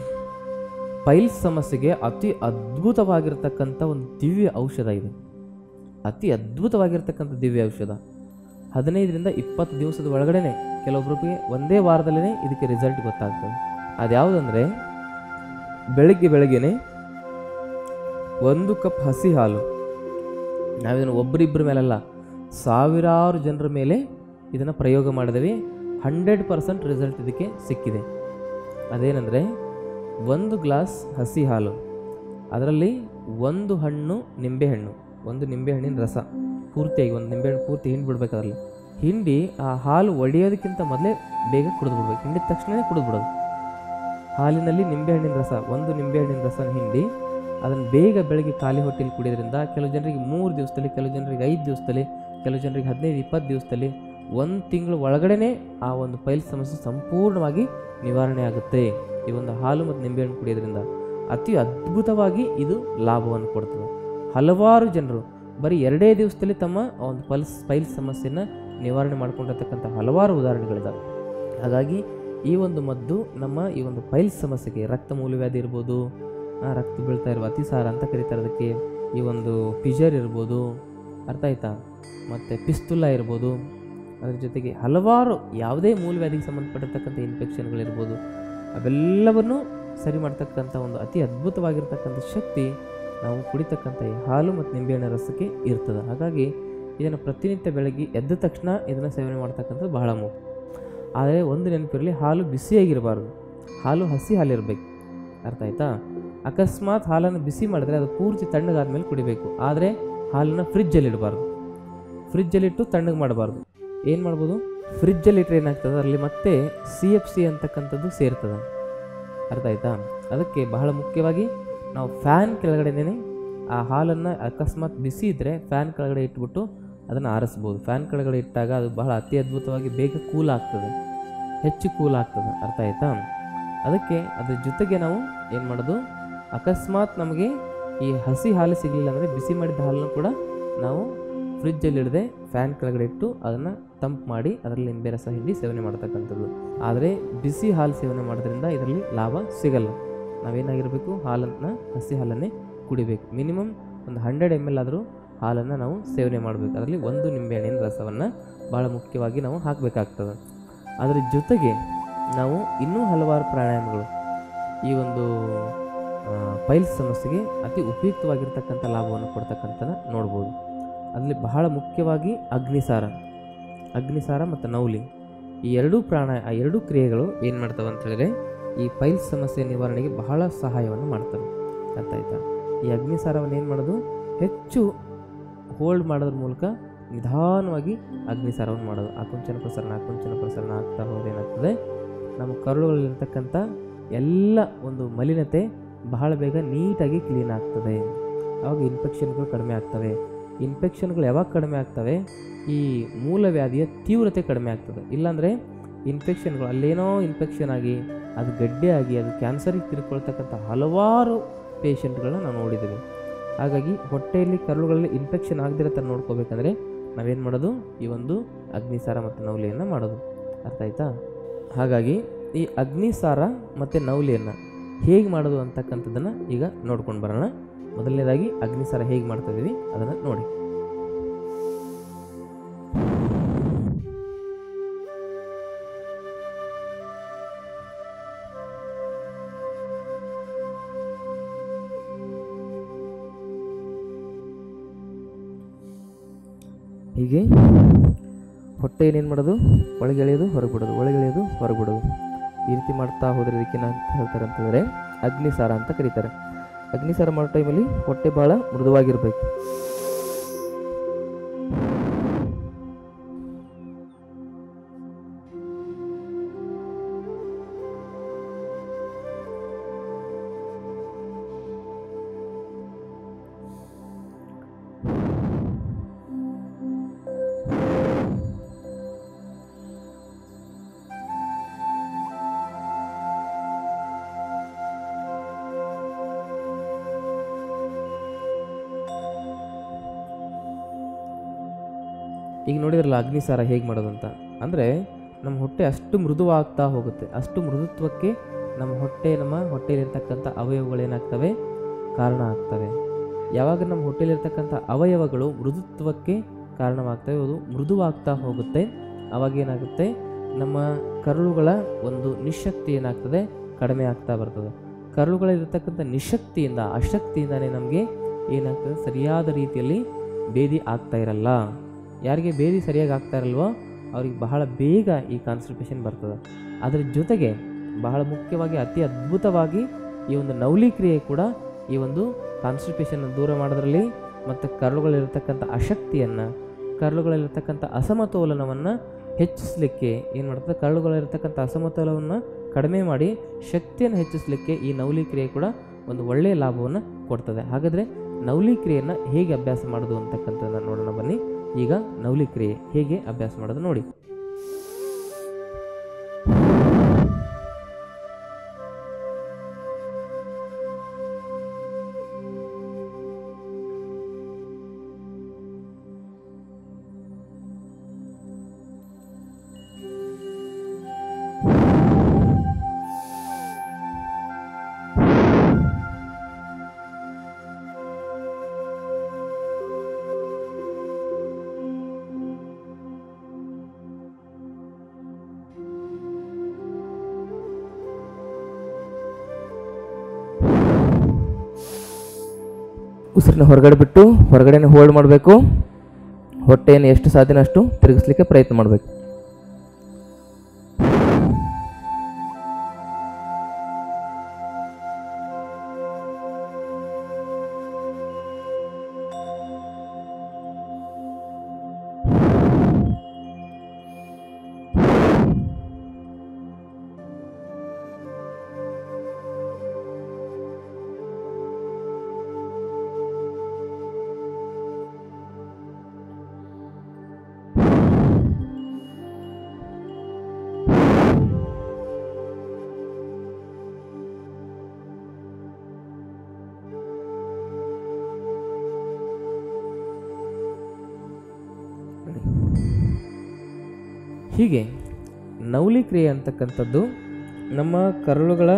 A: ಪೈಲ್ಸ್ ಸಮಸ್ಯೆಗೆ ಅತಿ ಅದ್ಭುತವಾಗಿರತಕ್ಕಂಥ ಒಂದು ದಿವ್ಯ ಔಷಧ ಇದೆ. ಅತಿ ಅದ್ಭುತವಾಗಿರತಕ್ಕಂಥ ದಿವ್ಯ ಔಷಧ. ಹದಿನೈದರಿಂದ ಇಪ್ಪತ್ತು ದಿವಸದ ಒಳಗಡೆ ಕೆಲವೊಬ್ಬರಿಗೆ ಒಂದೇ ವಾರದಲ್ಲೇ ಇದಕ್ಕೆ ರಿಸಲ್ಟ್ ಗೊತ್ತಾಗ್ತದೆ. ಅದ್ಯಾವುದಂದರೆ, ಬೆಳಗ್ಗೆ ಬೆಳಗ್ಗೆನೆ ಒಂದು ಕಪ್ ಹಸಿ ಹಾಲು. ನಾವಿದನ್ನು ಒಬ್ಬರಿಬ್ಬರ ಮೇಲಲ್ಲ ಸಾವಿರಾರು ಜನರ ಮೇಲೆ ಇದನ್ನು ಪ್ರಯೋಗ ಮಾಡಿದ್ವಿ. ಹಂಡ್ರೆಡ್ ಪರ್ಸೆಂಟ್ ರಿಸಲ್ಟ್ ಇದಕ್ಕೆ ಸಿಕ್ಕಿದೆ. ಅದೇನೆಂದರೆ, ಒಂದು ಗ್ಲಾಸ್ ಹಸಿ ಹಾಲು, ಅದರಲ್ಲಿ ಒಂದು ಹಣ್ಣು ನಿಂಬೆಹಣ್ಣು ಒಂದು ನಿಂಬೆಹಣ್ಣಿನ ರಸ, ಪೂರ್ತಿಯಾಗಿ ಒಂದು ನಿಂಬೆಹಣ್ಣು ಪೂರ್ತಿ ಹಿಂಡಿ ಬಿಡ್ಬೇಕು ಅದರಲ್ಲಿ. ಹಿಂಡಿ ಆ ಹಾಲು ಒಡೆಯೋದಕ್ಕಿಂತ ಮೊದಲೇ ಬೇಗ ಕುಡಿದ್ಬಿಡ್ಬೇಕು. ಹಿಂಡಿದ ತಕ್ಷಣವೇ ಕುಡಿದ್ಬಿಡೋದು. ಹಾಲಿನಲ್ಲಿ ಹಾಲಿನಲ್ಲಿ ನಿಂಬೆಹಣ್ಣಿನ ರಸ, ಒಂದು ನಿಂಬೆಹಣ್ಣಿನ ರಸನ ಹಿಂಡಿ, ಅದನ್ನು ಬೇಗ ಬೆಳಗ್ಗೆ ಖಾಲಿ ಹೊಟ್ಟೆಲಿ ಕುಡಿಯೋದ್ರಿಂದ ಕೆಲವು ಜನರಿಗೆ ಮೂರು ದಿವಸದಲ್ಲಿ, ಕೆಲವು ಜನರಿಗೆ ಐದು ದಿವಸದಲ್ಲಿ ಕೆಲವು ಜನರಿಗೆ ಹದಿನೈದು, ಇಪ್ಪತ್ತು ದಿವಸದಲ್ಲಿ ಒಂದು ತಿಂಗಳು ಒಳಗಡೆನೆ ಆ ಒಂದು ಪೈಲ್ ಸಮಸ್ಯೆ ಸಂಪೂರ್ಣವಾಗಿ ನಿವಾರಣೆ ಆಗುತ್ತೆ. ಈ ಒಂದು ಹಾಲು ಮತ್ತು ನಿಂಬೆಹಣ್ಣು ಕುಡಿಯೋದ್ರಿಂದ ಅತಿ ಅದ್ಭುತವಾಗಿ ಇದು ಲಾಭವನ್ನು ಕೊಡ್ತದೆ. ಹಲವಾರು ಜನರು ಬರೀ ಎರಡೇ ದಿವಸದಲ್ಲಿ ತಮ್ಮ ಒಂದು ಪಲ್ಸ್ ಫೈಲ್ ಸಮಸ್ಯೆನ ನಿವಾರಣೆ ಮಾಡಿಕೊಂಡಿರ್ತಕ್ಕಂಥ ಹಲವಾರು ಉದಾಹರಣೆಗಳಿದ್ದಾವೆ ಹಾಗಾಗಿ ಈ ಒಂದು ಮದ್ದು ನಮ್ಮ ಈ ಒಂದು ಪೈಲ್ಸ್ ಸಮಸ್ಯೆಗೆ ರಕ್ತ ಮೂಲವ್ಯಾಧಿ ಇರ್ಬೋದು ರಕ್ತ ಬೀಳ್ತಾ ಇರುವ ಅತಿಸಾರ ಅಂತ ಕರೀತಾರೆ ಅದಕ್ಕೆ, ಈ ಒಂದು ಪಿಜರ್ ಇರ್ಬೋದು ಅರ್ಥ ಆಯ್ತಾ ಮತ್ತು ಪಿಸ್ತುಲ ಇರ್ಬೋದು, ಅದರ ಜೊತೆಗೆ ಹಲವಾರು ಯಾವುದೇ ಮೂಲವ್ಯಾಧಿಗೆ ಸಂಬಂಧಪಟ್ಟಿರ್ತಕ್ಕಂಥ ಇನ್ಫೆಕ್ಷನ್ಗಳಿರ್ಬೋದು ಅವೆಲ್ಲವನ್ನು ಸರಿ ಮಾಡ್ತಕ್ಕಂಥ ಒಂದು ಅತಿ ಅದ್ಭುತವಾಗಿರ್ತಕ್ಕಂಥ ಶಕ್ತಿ ನಾವು ಕುಡಿತಕ್ಕಂಥ ಈ ಹಾಲು ಮತ್ತು ನಿಂಬೆಹಣ್ಣಿನ ರಸಕ್ಕೆ ಇರ್ತದೆ. ಹಾಗಾಗಿ ಇದನ್ನು ಪ್ರತಿನಿತ್ಯ ಬೆಳಗ್ಗೆ ಎದ್ದ ತಕ್ಷಣ ಇದನ್ನು ಸೇವನೆ ಮಾಡ್ತಕ್ಕಂಥದ್ದು ಬಹಳ ಮುಖ್ಯ. ಆದರೆ ಒಂದು ನೆನಪಿರಲಿ, ಹಾಲು ಬಿಸಿಯಾಗಿರಬಾರ್ದು. ಹಾಲು ಹಸಿ ಹಾಲಿರಬೇಕು. ಅರ್ಥ ಆಯ್ತಾ? ಅಕಸ್ಮಾತ್ ಹಾಲನ್ನು ಬಿಸಿ ಮಾಡಿದ್ರೆ ಅದು ಪೂರ್ತಿ ತಣ್ಣಗಾದ ಮೇಲೆ ಕುಡಿಬೇಕು. ಆದರೆ ಹಾಲನ್ನು ಫ್ರಿಜ್ಜಲ್ಲಿ ಇಡಬಾರ್ದು. ಫ್ರಿಜ್ಜಲ್ಲಿಟ್ಟು ತಣ್ಣಗೆ ಮಾಡಬಾರ್ದು. ಏನು ಮಾಡ್ಬೋದು? ಫ್ರಿಜ್ಜಲ್ಲಿ ಇಟ್ಟರೆ ಏನಾಗ್ತದೆ? ಅದರಲ್ಲಿ ಮತ್ತೆ ಸಿ ಎಫ್ ಸಿ ಅಂತಕ್ಕಂಥದ್ದು ಸೇರ್ತದೆ. ಅರ್ಥ ಆಯ್ತಾ? ಅದಕ್ಕೆ ಬಹಳ ಮುಖ್ಯವಾಗಿ ನಾವು ಫ್ಯಾನ್ ಕೆಳಗಡೆನೇ ಆ ಹಾಲನ್ನು ಅಕಸ್ಮಾತ್ ಬಿಸಿ ಇದ್ದರೆ ಫ್ಯಾನ್ ಕೆಳಗಡೆ ಇಟ್ಬಿಟ್ಟು ಅದನ್ನು ಆರಿಸ್ಬೋದು. ಫ್ಯಾನ್ ಕೆಳಗಡೆ ಇಟ್ಟಾಗ ಅದು ಬಹಳ ಅತಿ ಅದ್ಭುತವಾಗಿ ಬೇಗ ಕೂಲ್ ಆಗ್ತದೆ. ಹೆಚ್ಚು ಕೂಲ್ ಆಗ್ತದೆ. ಅರ್ಥ ಆಯ್ತಾ? ಅದಕ್ಕೆ ಅದ್ರ ಜೊತೆಗೆ ನಾವು ಏನು ಮಾಡೋದು? ಅಕಸ್ಮಾತ್ ನಮಗೆ ಈ ಹಸಿ ಹಾಲು ಸಿಗಲಿಲ್ಲ ಅಂದರೆ ಬಿಸಿ ಮಾಡಿದ ಹಾಲನ್ನು ಕೂಡ ನಾವು ಫ್ರಿಜ್ಜಲ್ಲಿ ಇಡದೆ ಫ್ಯಾನ್ ಕೆಳಗಡೆ ಇಟ್ಟು ಅದನ್ನು ತಂಪು ಮಾಡಿ ಅದರಲ್ಲಿ ನಿಂಬೆ ರಸ ಹಿಂಡಿ ಸೇವನೆ ಮಾಡ್ತಕ್ಕಂಥದ್ದು. ಆದರೆ ಬಿಸಿ ಹಾಲು ಸೇವನೆ ಮಾಡೋದ್ರಿಂದ ಇದರಲ್ಲಿ ಲಾಭ ಸಿಗಲ್ಲ. ನಾವೇನಾಗಿರಬೇಕು? ಹಾಲನ್ನು, ಹಸಿ ಹಾಲನ್ನೇ ಕುಡಿಬೇಕು. ಮಿನಿಮಮ್ ಒಂದು ಹಂಡ್ರೆಡ್ ಎಂ ಎಲ್ ಆದರೂ ಹಾಲನ್ನು ನಾವು ಸೇವನೆ ಮಾಡಬೇಕು. ಅದರಲ್ಲಿ ಒಂದು ನಿಂಬೆಹಣ್ಣಿನ ರಸವನ್ನು ಭಾಳ ಮುಖ್ಯವಾಗಿ ನಾವು ಹಾಕಬೇಕಾಗ್ತದೆ. ಅದರ ಜೊತೆಗೆ ನಾವು ಇನ್ನೂ ಹಲವಾರು ಪ್ರಾಣಾಯಾಮಗಳು. ಈ ಒಂದು ಪೈಲ್ಸ್ ಸಮಸ್ಯೆಗೆ ಅತಿ ಉಪಯುಕ್ತವಾಗಿರ್ತಕ್ಕಂಥ ಲಾಭವನ್ನು ಕೊಡ್ತಕ್ಕಂಥ ನೋಡ್ಬೋದು. ಅದರಲ್ಲಿ ಬಹಳ ಮುಖ್ಯವಾಗಿ ಅಗ್ನಿಸಾರ ಅಗ್ನಿಸಾರ ಮತ್ತು ನೌಲಿ ಈ ಎರಡೂ ಪ್ರಾಣ, ಆ ಎರಡೂ ಕ್ರಿಯೆಗಳು ಏನು ಮಾಡ್ತವೆ ಅಂತ ಹೇಳಿದ್ರೆ ಈ ಪೈಲ್ಸ್ ಸಮಸ್ಯೆ ನಿವಾರಣೆಗೆ ಬಹಳ ಸಹಾಯವನ್ನು ಮಾಡ್ತವೆ ಅರ್ಥ ಆಯ್ತಾ ಈ ಅಗ್ನಿಸಾರವನ್ನು ಏನು ಮಾಡೋದು? ಹೆಚ್ಚು ಹೋಲ್ಡ್ ಮಾಡೋದ್ರ ಮೂಲಕ ನಿಧಾನವಾಗಿ ಅಗ್ನಿಸಾರವನ್ನು ಮಾಡೋದು. ಆಕುಂಚನ ಪ್ರಸರಣ ಆಕುಂಚನ ಪ್ರಸರಣ ಆಗ್ತಾ ಹೋದ್ರೆ ಏನಾಗ್ತದೆ ನಮ್ಮ ಕರುಳುಗಳಲ್ಲಿರ್ತಕ್ಕಂಥ ಎಲ್ಲ ಒಂದು ಮಲಿನತೆ ಬಹಳ ಬೇಗ ನೀಟಾಗಿ ಕ್ಲೀನ್ ಆಗ್ತದೆ. ಆವಾಗ ಇನ್ಫೆಕ್ಷನ್ಗಳು ಕಡಿಮೆ ಆಗ್ತವೆ. ಇನ್ಫೆಕ್ಷನ್ಗಳು ಯಾವಾಗ ಕಡಿಮೆ ಆಗ್ತವೆ? ಈ ಮೂಲವ್ಯಾಧಿಯ ತೀವ್ರತೆ ಕಡಿಮೆ ಆಗ್ತದೆ. ಇಲ್ಲಾಂದರೆ ಇನ್ಫೆಕ್ಷನ್ಗಳು ಅಲ್ಲೇನೋ ಇನ್ಫೆಕ್ಷನ್ ಆಗಿ, ಅದು ಗಡ್ಡೆ ಆಗಿ, ಅದು ಕ್ಯಾನ್ಸರಿಗೆ ತಿರ್ಕೊಳ್ತಕ್ಕಂಥ ಹಲವಾರು ಪೇಷಂಟ್ಗಳನ್ನ ನಾವು ನೋಡಿದ್ದೀವಿ ಹಾಗಾಗಿ ಹೊಟ್ಟೆಯಲ್ಲಿ, ಕರುಳುಗಳಲ್ಲಿ ಇನ್ಫೆಕ್ಷನ್ ಆಗದಿರೋ ಥರ ನೋಡ್ಕೋಬೇಕಂದ್ರೆ ನಾವೇನು ಮಾಡೋದು? ಈ ಒಂದು ಅಗ್ನಿಸಾರ ಮತ್ತು ನವಲಿಯನ್ನು ಮಾಡೋದು. ಅರ್ಥ ಆಯ್ತಾ? ಹಾಗಾಗಿ ಈ ಅಗ್ನಿಸಾರ ಮತ್ತು ನವಲಿಯನ್ನು ಹೇಗೆ ಮಾಡೋದು ಅಂತಕ್ಕಂಥದ್ದನ್ನು ಈಗ ನೋಡ್ಕೊಂಡು ಬರೋಣ. ಮೊದಲನೇದಾಗಿ ಅಗ್ನಿಸಾರ ಹೇಗೆ ಮಾಡ್ತಾ ಇದ್ದೀವಿ ಅದನ್ನು ನೋಡಿ. ಹೀಗೆ ಹೊಟ್ಟೆ ಏನೇನು ಮಾಡೋದು? ಒಳಗೆ ಎಳೆಯೋದು, ಹೊರಗೆ ಬಿಡೋದು. ಒಳಗೆ ಎಳೆಯೋದು, ಹೊರಗೆ ಬಿಡೋದು. ಈ ರೀತಿ ಮಾಡ್ತಾ ಹೋದರೆ ಇದಕ್ಕೆ ಅಂತ ಹೇಳ್ತಾರೆ ಅಂತಂದರೆ ಅಗ್ನಿಸಾರ ಅಂತ ಕರೀತಾರೆ. ಅಗ್ನಿಸಾರ ಮಾಡೋ ಟೈಮಲ್ಲಿ ಹೊಟ್ಟೆ ಭಾಳ ಮೃದುವಾಗಿರಬೇಕು. ಈಗ ನೋಡಿದ್ರಲ್ಲ ಅಗ್ನಿಸಾರ ಹೇಗೆ ಮಾಡೋದು ಅಂತ? ಅಂದರೆ ನಮ್ಮ ಹೊಟ್ಟೆ ಅಷ್ಟು ಮೃದುವಾಗ್ತಾ ಹೋಗುತ್ತೆ. ಅಷ್ಟು ಮೃದುತ್ವಕ್ಕೆ ನಮ್ಮ ಹೊಟ್ಟೆ, ನಮ್ಮ ಹೊಟ್ಟೆಯಲ್ಲಿರ್ತಕ್ಕಂಥ ಅವಯವಗಳೇನಾಗ್ತವೆ ಕಾರಣ ಆಗ್ತವೆ. ಯಾವಾಗ ನಮ್ಮ ಹೊಟ್ಟೆಯಲ್ಲಿರ್ತಕ್ಕಂಥ ಅವಯವಗಳು ಮೃದುತ್ವಕ್ಕೆ ಕಾರಣವಾಗ್ತವೆ, ಅದು ಮೃದುವಾಗ್ತಾ ಹೋಗುತ್ತೆ. ಅವಾಗ ಏನಾಗುತ್ತೆ? ನಮ್ಮ ಕರುಳುಗಳ ಒಂದು ನಿಶಕ್ತಿ ಏನಾಗ್ತದೆ? ಕಡಿಮೆ ಆಗ್ತಾ ಬರ್ತದೆ. ಕರುಳುಗಳಲ್ಲಿರ್ತಕ್ಕಂಥ ನಿಶಕ್ತಿಯಿಂದ, ಅಶಕ್ತಿಯಿಂದನೇ ನಮಗೆ ಏನಾಗ್ತದೆ? ಸರಿಯಾದ ರೀತಿಯಲ್ಲಿ ಭೇದಿ ಆಗ್ತಾ ಇರಲ್ಲ. ಯಾರಿಗೆ ಬೇದಿ ಸರಿಯಾಗಿ ಆಗ್ತಾ ಇರಲ್ವೋ ಅವ್ರಿಗೆ ಬಹಳ ಬೇಗ ಈ ಕಾನ್ಸ್ಟಿಪೇಷನ್ ಬರ್ತದೆ. ಅದರ ಜೊತೆಗೆ ಬಹಳ ಮುಖ್ಯವಾಗಿ, ಅತಿ ಅದ್ಭುತವಾಗಿ ಈ ಒಂದು ನವಲಿ ಕ್ರಿಯೆ ಕೂಡ ಈ ಒಂದು ಕಾನ್ಸ್ಟಿಪೇಷನ್ ದೂರ ಮಾಡೋದ್ರಲ್ಲಿ ಮತ್ತು ಕರುಳುಗಳಿರ್ತಕ್ಕಂಥ ಅಶಕ್ತಿಯನ್ನು ಕರುಳುಗಳಲ್ಲಿರ್ತಕ್ಕಂಥ ಅಸಮತೋಲನವನ್ನು ಹೆಚ್ಚಿಸಲಿಕ್ಕೆ ಏನು ಮಾಡ್ತದೆ, ಕರುಳುಗಳಿರ್ತಕ್ಕಂಥ ಅಸಮತೋಲವನ್ನು ಕಡಿಮೆ ಮಾಡಿ ಶಕ್ತಿಯನ್ನು ಹೆಚ್ಚಿಸಲಿಕ್ಕೆ ಈ ನವಲಿ ಕ್ರಿಯೆ ಕೂಡ ಒಂದು ಒಳ್ಳೆಯ ಲಾಭವನ್ನು ಕೊಡ್ತದೆ. ಹಾಗಾದರೆ ನವಲಿ ಕ್ರಿಯೆಯನ್ನು ಹೇಗೆ ಅಭ್ಯಾಸ ಮಾಡೋದು ಅಂತಕ್ಕಂಥದ್ದನ್ನು ನೋಡೋಣ ಬನ್ನಿ. ಈಗ ನವಲಿ ಕ್ರಿಯೆ ಹೇಗೆ ಅಭ್ಯಾಸ ಮಾಡೋದು ನೋಡಿ. ಉಸಿರನ್ನ ಹೊರಗಡೆ ಬಿಟ್ಟು ಹೊರಗಡೆನೇ ಹೋಲ್ಡ್ ಮಾಡಬೇಕು. ಹೊಟ್ಟೆಯನ್ನು ಎಷ್ಟು ಸಾಧ್ಯನಷ್ಟು ತಿರುಗಿಸ್ಲಿಕ್ಕೆ ಪ್ರಯತ್ನ ಮಾಡಬೇಕು. ನವಲಿ ಕ್ರಿಯೆ ಅಂತಕ್ಕಂಥದ್ದು ನಮ್ಮ ಕರುಳುಗಳ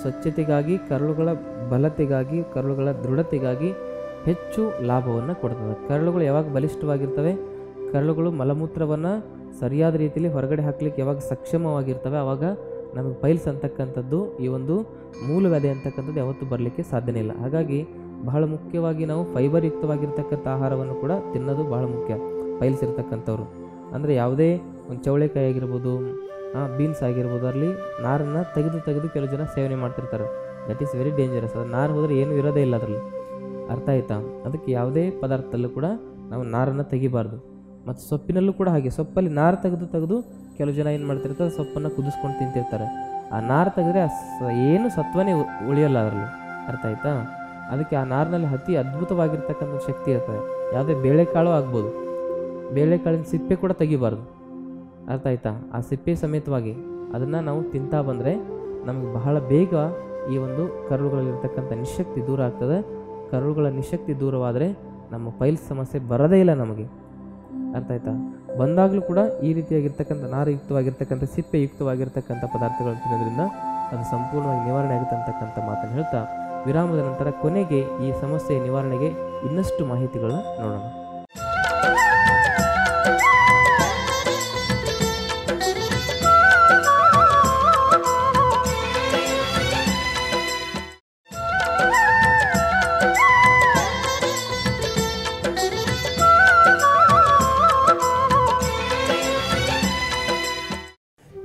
A: ಸ್ವಚ್ಛತೆಗಾಗಿ, ಕರುಳುಗಳ ಬಲತೆಗಾಗಿ, ಕರುಳುಗಳ ದೃಢತೆಗಾಗಿ ಹೆಚ್ಚು ಲಾಭವನ್ನು ಕೊಡ್ತದೆ. ಕರುಳುಗಳು ಯಾವಾಗ ಬಲಿಷ್ಠವಾಗಿರ್ತವೆ? ಕರುಳುಗಳು ಮಲಮೂತ್ರವನ್ನು ಸರಿಯಾದ ರೀತಿಯಲ್ಲಿ ಹೊರಗಡೆ ಹಾಕ್ಲಿಕ್ಕೆ ಯಾವಾಗ ಸಕ್ಷಮವಾಗಿರ್ತವೆ? ಆವಾಗ ನಮಗೆ ಪೈಲ್ಸ್ ಅಂತಕ್ಕಂಥದ್ದು ಈ ಒಂದು ಮೂಲ ವ್ಯಾಧಿ ಅಂತಕ್ಕಂಥದ್ದು ಯಾವತ್ತೂ ಬರಲಿಕ್ಕೆ ಸಾಧ್ಯನೇ ಇಲ್ಲ. ಹಾಗಾಗಿ ಬಹಳ ಮುಖ್ಯವಾಗಿ ನಾವು ಫೈಬರ್ ಯುಕ್ತವಾಗಿರ್ತಕ್ಕಂಥ ಆಹಾರವನ್ನು ಕೂಡ ತಿನ್ನೋದು ಬಹಳ ಮುಖ್ಯ ಪೈಲ್ಸ್ ಇರ್ತಕ್ಕಂಥವ್ರು. ಅಂದರೆ ಯಾವುದೇ ಒಂದು ಚವಳೆಕಾಯಿ ಆಗಿರ್ಬೋದು ಬೀನ್ಸ್ ಆಗಿರ್ಬೋದು, ಅಲ್ಲಿ ನಾರನ್ನು ತೆಗೆದು ತೆಗೆದು ಕೆಲವು ಜನ ಸೇವನೆ ಮಾಡ್ತಿರ್ತಾರೆ. ದಟ್ ಈಸ್ ವೆರಿ ಡೇಂಜರಸ್ ಅದು ನಾರು ಹೋದರೆ ಏನೂ ಇರೋದೇ ಇಲ್ಲ ಅದರಲ್ಲಿ. ಅರ್ಥ ಆಯ್ತಾ? ಅದಕ್ಕೆ ಯಾವುದೇ ಪದಾರ್ಥದಲ್ಲೂ ಕೂಡ ನಾವು ನಾರನ್ನು ತೆಗಿಬಾರ್ದು. ಮತ್ತು ಸೊಪ್ಪಿನಲ್ಲೂ ಕೂಡ ಹಾಗೆ. ಸೊಪ್ಪಲ್ಲಿ ನಾರು ತೆಗೆದು ತೆಗೆದು ಕೆಲವು ಜನ ಏನು ಮಾಡ್ತಿರ್ತಾರೆ? ಸೊಪ್ಪನ್ನು ಕುದಿಸ್ಕೊಂಡು ತಿಂತಿರ್ತಾರೆ. ಆ ನಾರು ತೆಗೆದ್ರೆ ಏನು ಸತ್ವನೇ ಉಳಿಯಲ್ಲ ಅದರಲ್ಲಿ. ಅರ್ಥ ಆಯ್ತಾ? ಅದಕ್ಕೆ ಆ ನಾರಿನಲ್ಲಿ ಅತಿ ಅದ್ಭುತವಾಗಿರ್ತಕ್ಕಂಥ ಶಕ್ತಿ ಇರ್ತದೆ. ಯಾವುದೇ ಬೇಳೆಕಾಳು ಆಗ್ಬೋದು. ಬೇಳೆಕಾಳಿನ ಸಿಪ್ಪೆ ಕೂಡ ತೆಗಿಬಾರ್ದು. ಅರ್ಥ ಆಯ್ತಾ? ಆ ಸಿಪ್ಪೆ ಸಮೇತವಾಗಿ ಅದನ್ನು ನಾವು ತಿಂತಾ ಬಂದರೆ ನಮಗೆ ಬಹಳ ಬೇಗ ಈ ಒಂದು ಕರುಳುಗಳಲ್ಲಿರ್ತಕ್ಕಂಥ ನಿಶಕ್ತಿ ದೂರ ಆಗ್ತದೆ. ಕರುಳುಗಳ ನಿಶಕ್ತಿ ದೂರವಾದರೆ ನಮ್ಮ ಪೈಲ್ಸ್ ಸಮಸ್ಯೆ ಬರೋದೇ ಇಲ್ಲ ನಮಗೆ. ಅರ್ಥ ಆಯ್ತಾ? ಬಂದಾಗಲೂ ಕೂಡ ಈ ರೀತಿಯಾಗಿರ್ತಕ್ಕಂಥ ನಾರಯುಕ್ತವಾಗಿರ್ತಕ್ಕಂಥ ಸಿಪ್ಪೆ ಯುಕ್ತವಾಗಿರ್ತಕ್ಕಂಥ ಪದಾರ್ಥಗಳನ್ನು ತಿನ್ನೋದ್ರಿಂದ ಅದು ಸಂಪೂರ್ಣವಾಗಿ ನಿವಾರಣೆ ಆಗುತ್ತೆ ಅಂತಕ್ಕಂಥ ಮಾತನ್ನು ಹೇಳ್ತಾ, ವಿರಾಮದ ನಂತರ ಕೊನೆಗೆ ಈ ಸಮಸ್ಯೆಯ ನಿವಾರಣೆಗೆ ಇನ್ನಷ್ಟು ಮಾಹಿತಿಗಳನ್ನ ನೋಡೋಣ.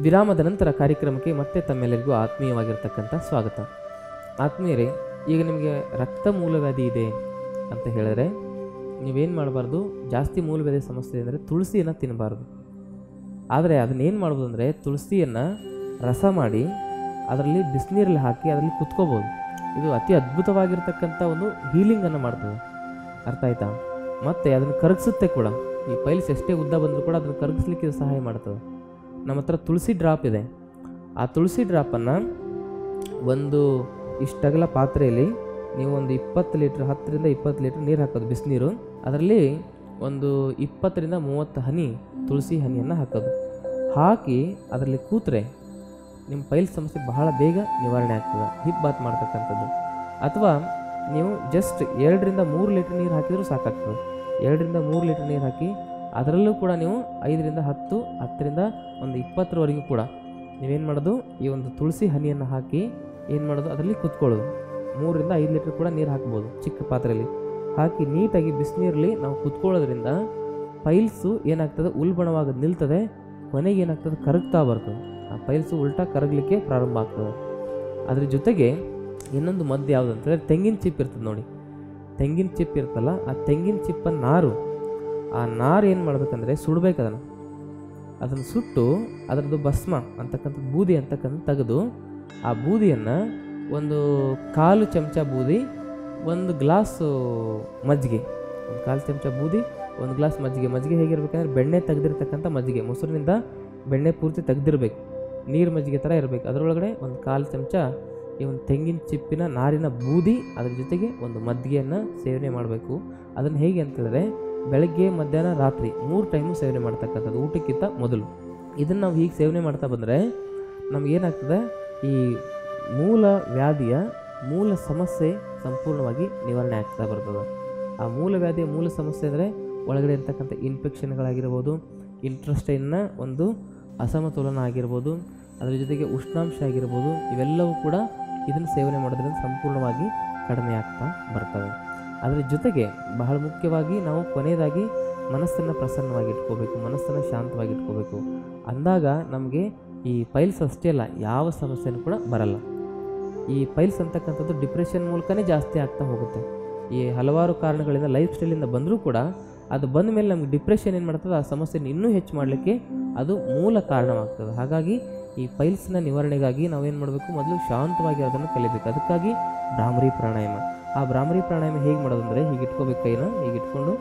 A: ವಿರಾಮದ ನಂತರ ಕಾರ್ಯಕ್ರಮಕ್ಕೆ ಮತ್ತೆ ತಮ್ಮೆಲ್ಲರಿಗೂ ಆತ್ಮೀಯವಾಗಿರ್ತಕ್ಕಂಥ ಸ್ವಾಗತ. ಆತ್ಮೀಯರೇ, ಈಗ ನಿಮಗೆ ರಕ್ತ ಮೂಲವ್ಯಾಧಿ ಇದೆ ಅಂತ ಹೇಳಿದ್ರೆ ನೀವೇನು ಮಾಡಬಾರ್ದು? ಜಾಸ್ತಿ ಮೂಲವ್ಯಾಧಿ ಸಮಸ್ಯೆ ಅಂದರೆ ತುಳಸಿಯನ್ನು ತಿನ್ನಬಾರ್ದು ಆದರೆ ಅದನ್ನೇನು ಮಾಡ್ಬೋದು ಅಂದರೆ ತುಳಸಿಯನ್ನು ರಸ ಮಾಡಿ ಅದರಲ್ಲಿ ಬಿಸಿನೀರಲ್ಲಿ ಹಾಕಿ ಅದರಲ್ಲಿ ಕುತ್ಕೋಬೋದು. ಇದು ಅತಿ ಅದ್ಭುತವಾಗಿರ್ತಕ್ಕಂಥ ಒಂದು ಹೀಲಿಂಗನ್ನು ಮಾಡ್ತದೆ. ಅರ್ಥ ಆಯ್ತಾ? ಮತ್ತು ಅದನ್ನು ಕರಗಿಸುತ್ತೆ ಕೂಡ. ಈ ಪೈಲ್ಸ್ ಎಷ್ಟೇ ಉದ್ದ ಬಂದರೂ ಕೂಡ ಅದನ್ನು ಕರಗಿಸ್ಲಿಕ್ಕೆ ಸಹಾಯ ಮಾಡ್ತದೆ. ನಮ್ಮ ಹತ್ರ ತುಳಸಿ ಡ್ರಾಪ್ ಇದೆ. ಆ ತುಳಸಿ ಡ್ರಾಪನ್ನು ಒಂದು ಇಷ್ಟಗಲ ಪಾತ್ರೆಯಲ್ಲಿ ನೀವು ಒಂದು ಇಪ್ಪತ್ತು ಲೀಟ್ರ್, ಹತ್ತರಿಂದ ಇಪ್ಪತ್ತು ಲೀಟ್ರ್ ನೀರು ಹಾಕೋದು, ಬಿಸಿನೀರು. ಅದರಲ್ಲಿ ಒಂದು ಇಪ್ಪತ್ತರಿಂದ ಮೂವತ್ತು ಹನಿ, ತುಳಸಿ ಹನಿಯನ್ನು ಹಾಕೋದು. ಹಾಕಿ ಅದರಲ್ಲಿ ಕೂತ್ರೆ ನಿಮ್ಮ ಪೈಲ್ ಸಮಸ್ಯೆ ಬಹಳ ಬೇಗ ನಿವಾರಣೆ ಆಗ್ತದೆ. ಹಿಪ್ ಬಾತ್ ಮಾಡ್ತಕ್ಕಂಥದ್ದು. ಅಥವಾ ನೀವು ಜಸ್ಟ್ ಎರಡರಿಂದ ಮೂರು ಲೀಟ್ರ್ ನೀರು ಹಾಕಿದರೂ ಸಾಕಾಗ್ತದೆ. ಎರಡರಿಂದ ಮೂರು ಲೀಟ್ರ್ ನೀರು ಹಾಕಿ ಅದರಲ್ಲೂ ಕೂಡ ನೀವು ಐದರಿಂದ ಹತ್ತು, ಹತ್ತರಿಂದ ಒಂದು ಇಪ್ಪತ್ತರವರೆಗೂ ಕೂಡ ನೀವೇನು ಮಾಡೋದು, ಈ ಒಂದು ತುಳಸಿ ಹನಿಯನ್ನು ಹಾಕಿ ಏನು ಮಾಡೋದು, ಅದರಲ್ಲಿ ಕುತ್ಕೊಳ್ಳೋದು. ಮೂರರಿಂದ ಐದು ಲೀಟ್ರ್ ಕೂಡ ನೀರು ಹಾಕ್ಬೋದು ಚಿಕ್ಕ ಪಾತ್ರೆಯಲ್ಲಿ ಹಾಕಿ ನೀಟಾಗಿ ಬಿಸಿನೀರಲ್ಲಿ ನಾವು ಕುತ್ಕೊಳ್ಳೋದ್ರಿಂದ ಪೈಲ್ಸು ಏನಾಗ್ತದೆ, ಉಲ್ಬಣವಾಗಿ ನಿಲ್ತದೆ, ಕೊನೆಗೆ ಏನಾಗ್ತದೆ, ಕರಗ್ತಾ ಬರ್ತದೆ. ಆ ಪೈಲ್ಸು ಉಲ್ಟಾ ಕರಗಲಿಕ್ಕೆ ಪ್ರಾರಂಭ ಆಗ್ತದೆ. ಅದ್ರ ಜೊತೆಗೆ ಇನ್ನೊಂದು ಮದ್ದು ಯಾವುದು ಅಂತಂದರೆ ತೆಂಗಿನ ಚಿಪ್ ಇರ್ತದೆ ನೋಡಿ. ತೆಂಗಿನ ಚಿಪ್ ಇರ್ತಲ್ಲ, ಆ ತೆಂಗಿನ ಚಿಪ್ಪನ್ನು ನಾರು ಆ ನಾರು ಏನು ಮಾಡಬೇಕಂದ್ರೆ ಸುಡ್ಬೇಕು ಅದನ್ನು. ಅದನ್ನು ಸುಟ್ಟು ಅದರದ್ದು ಭಸ್ಮ ಅಂತಕ್ಕಂಥ ಬೂದಿ ಅಂತಕ್ಕಂಥ ತೆಗೆದು ಆ ಬೂದಿಯನ್ನು ಒಂದು ಕಾಲು ಚಮಚ ಬೂದಿ, ಒಂದು ಗ್ಲಾಸು ಮಜ್ಜಿಗೆ. ಒಂದು ಕಾಲು ಚಮಚ ಬೂದಿ, ಒಂದು ಗ್ಲಾಸ್ ಮಜ್ಜಿಗೆ. ಮಜ್ಜಿಗೆ ಹೇಗಿರ್ಬೇಕಂದ್ರೆ ಬೆಣ್ಣೆ ತೆಗೆದಿರ್ತಕ್ಕಂಥ ಮಜ್ಜಿಗೆ. ಮೊಸರಿನಿಂದ ಬೆಣ್ಣೆ ಪೂರ್ತಿ ತೆಗೆದಿರ್ಬೇಕು. ನೀರು ಮಜ್ಜಿಗೆ ಥರ ಇರಬೇಕು. ಅದರೊಳಗಡೆ ಒಂದು ಕಾಲು ಚಮಚ ಈ ಒಂದು ತೆಂಗಿನ ಚಿಪ್ಪಿನ ನಾರಿನ ಬೂದಿ ಅದ್ರ ಜೊತೆಗೆ ಒಂದು ಮಜ್ಜಿಗೆಯನ್ನು ಸೇವನೆ ಮಾಡಬೇಕು. ಅದನ್ನು ಹೇಗೆ ಅಂತಂದರೆ ಬೆಳಗ್ಗೆ, ಮಧ್ಯಾಹ್ನ, ರಾತ್ರಿ ಮೂರು ಟೈಮು ಸೇವನೆ ಮಾಡ್ತಕ್ಕಂಥದ್ದು ಊಟಕ್ಕಿಂತ ಮೊದಲು. ಇದನ್ನು ನಾವು ಹೀಗೆ ಸೇವನೆ ಮಾಡ್ತಾ ಬಂದರೆ ನಮಗೇನಾಗ್ತದೆ ಈ ಮೂಲ ವ್ಯಾಧಿಯ ಮೂಲ ಸಮಸ್ಯೆ ಸಂಪೂರ್ಣವಾಗಿ ನಿವಾರಣೆ ಆಗ್ತಾ ಬರ್ತದೆ. ಆ ಮೂಲ ವ್ಯಾಧಿಯ ಮೂಲ ಸಮಸ್ಯೆ ಅಂದರೆ ಒಳಗಡೆ ಇರ್ತಕ್ಕಂಥ ಇನ್ಫೆಕ್ಷನ್ಗಳಾಗಿರ್ಬೋದು, ಇಂಟ್ರೆಸ್ಟೈನ್ನ ಒಂದು ಅಸಮತೋಲನ ಆಗಿರ್ಬೋದು, ಅದರ ಜೊತೆಗೆ ಉಷ್ಣಾಂಶ ಆಗಿರ್ಬೋದು, ಇವೆಲ್ಲವೂ ಕೂಡ ಇದನ್ನು ಸೇವನೆ ಮಾಡೋದ್ರಿಂದ ಸಂಪೂರ್ಣವಾಗಿ ಕಡಿಮೆ ಆಗ್ತಾ ಬರ್ತವೆ. ಅದರ ಜೊತೆಗೆ ಬಹಳ ಮುಖ್ಯವಾಗಿ ನಾವು ಕೊನೆಯದಾಗಿ ಮನಸ್ಸನ್ನು ಪ್ರಸನ್ನವಾಗಿಟ್ಕೋಬೇಕು, ಮನಸ್ಸನ್ನು ಶಾಂತವಾಗಿಟ್ಕೋಬೇಕು. ಅಂದಾಗ ನಮಗೆ ಈ ಪೈಲ್ಸ್ ಅಷ್ಟೇ ಅಲ್ಲ, ಯಾವ ಸಮಸ್ಯೆನೂ ಕೂಡ ಬರಲ್ಲ. ಈ ಪೈಲ್ಸ್ ಅಂತಕ್ಕಂಥದ್ದು ಡಿಪ್ರೆಷನ್ ಮೂಲಕನೇ ಜಾಸ್ತಿ ಆಗ್ತಾ ಹೋಗುತ್ತೆ. ಈ ಹಲವಾರು ಕಾರಣಗಳಿಂದ ಲೈಫ್ ಸ್ಟೈಲಿಂದ ಬಂದರೂ ಕೂಡ ಅದು ಬಂದ ಮೇಲೆ ನಮಗೆ ಡಿಪ್ರೆಷನ್ ಏನು ಮಾಡ್ತದೆ, ಆ ಸಮಸ್ಯೆನ ಇನ್ನೂ ಹೆಚ್ಚು ಮಾಡಲಿಕ್ಕೆ ಅದು ಮೂಲ ಕಾರಣವಾಗ್ತದೆ. ಹಾಗಾಗಿ ಈ ಪೈಲ್ಸ್ನ ನಿವಾರಣೆಗಾಗಿ ನಾವೇನು ಮಾಡಬೇಕು, ಮೊದಲು ಶಾಂತವಾಗಿ ಅದನ್ನು ಕಲಿಬೇಕು. ಅದಕ್ಕಾಗಿ ಭ್ರಾಮರಿ ಪ್ರಾಣಾಯಾಮ. ಆ ಭ್ರಾಮರಿ ಪ್ರಾಣಾಯಾಮ ಹೇಗೆ ಮಾಡೋದಂದರೆ ಹೀಗೆ ಇಟ್ಕೋಬೇಕು ಕೈನ ಹೀಗೆ ಇಟ್ಕೊಂಡು.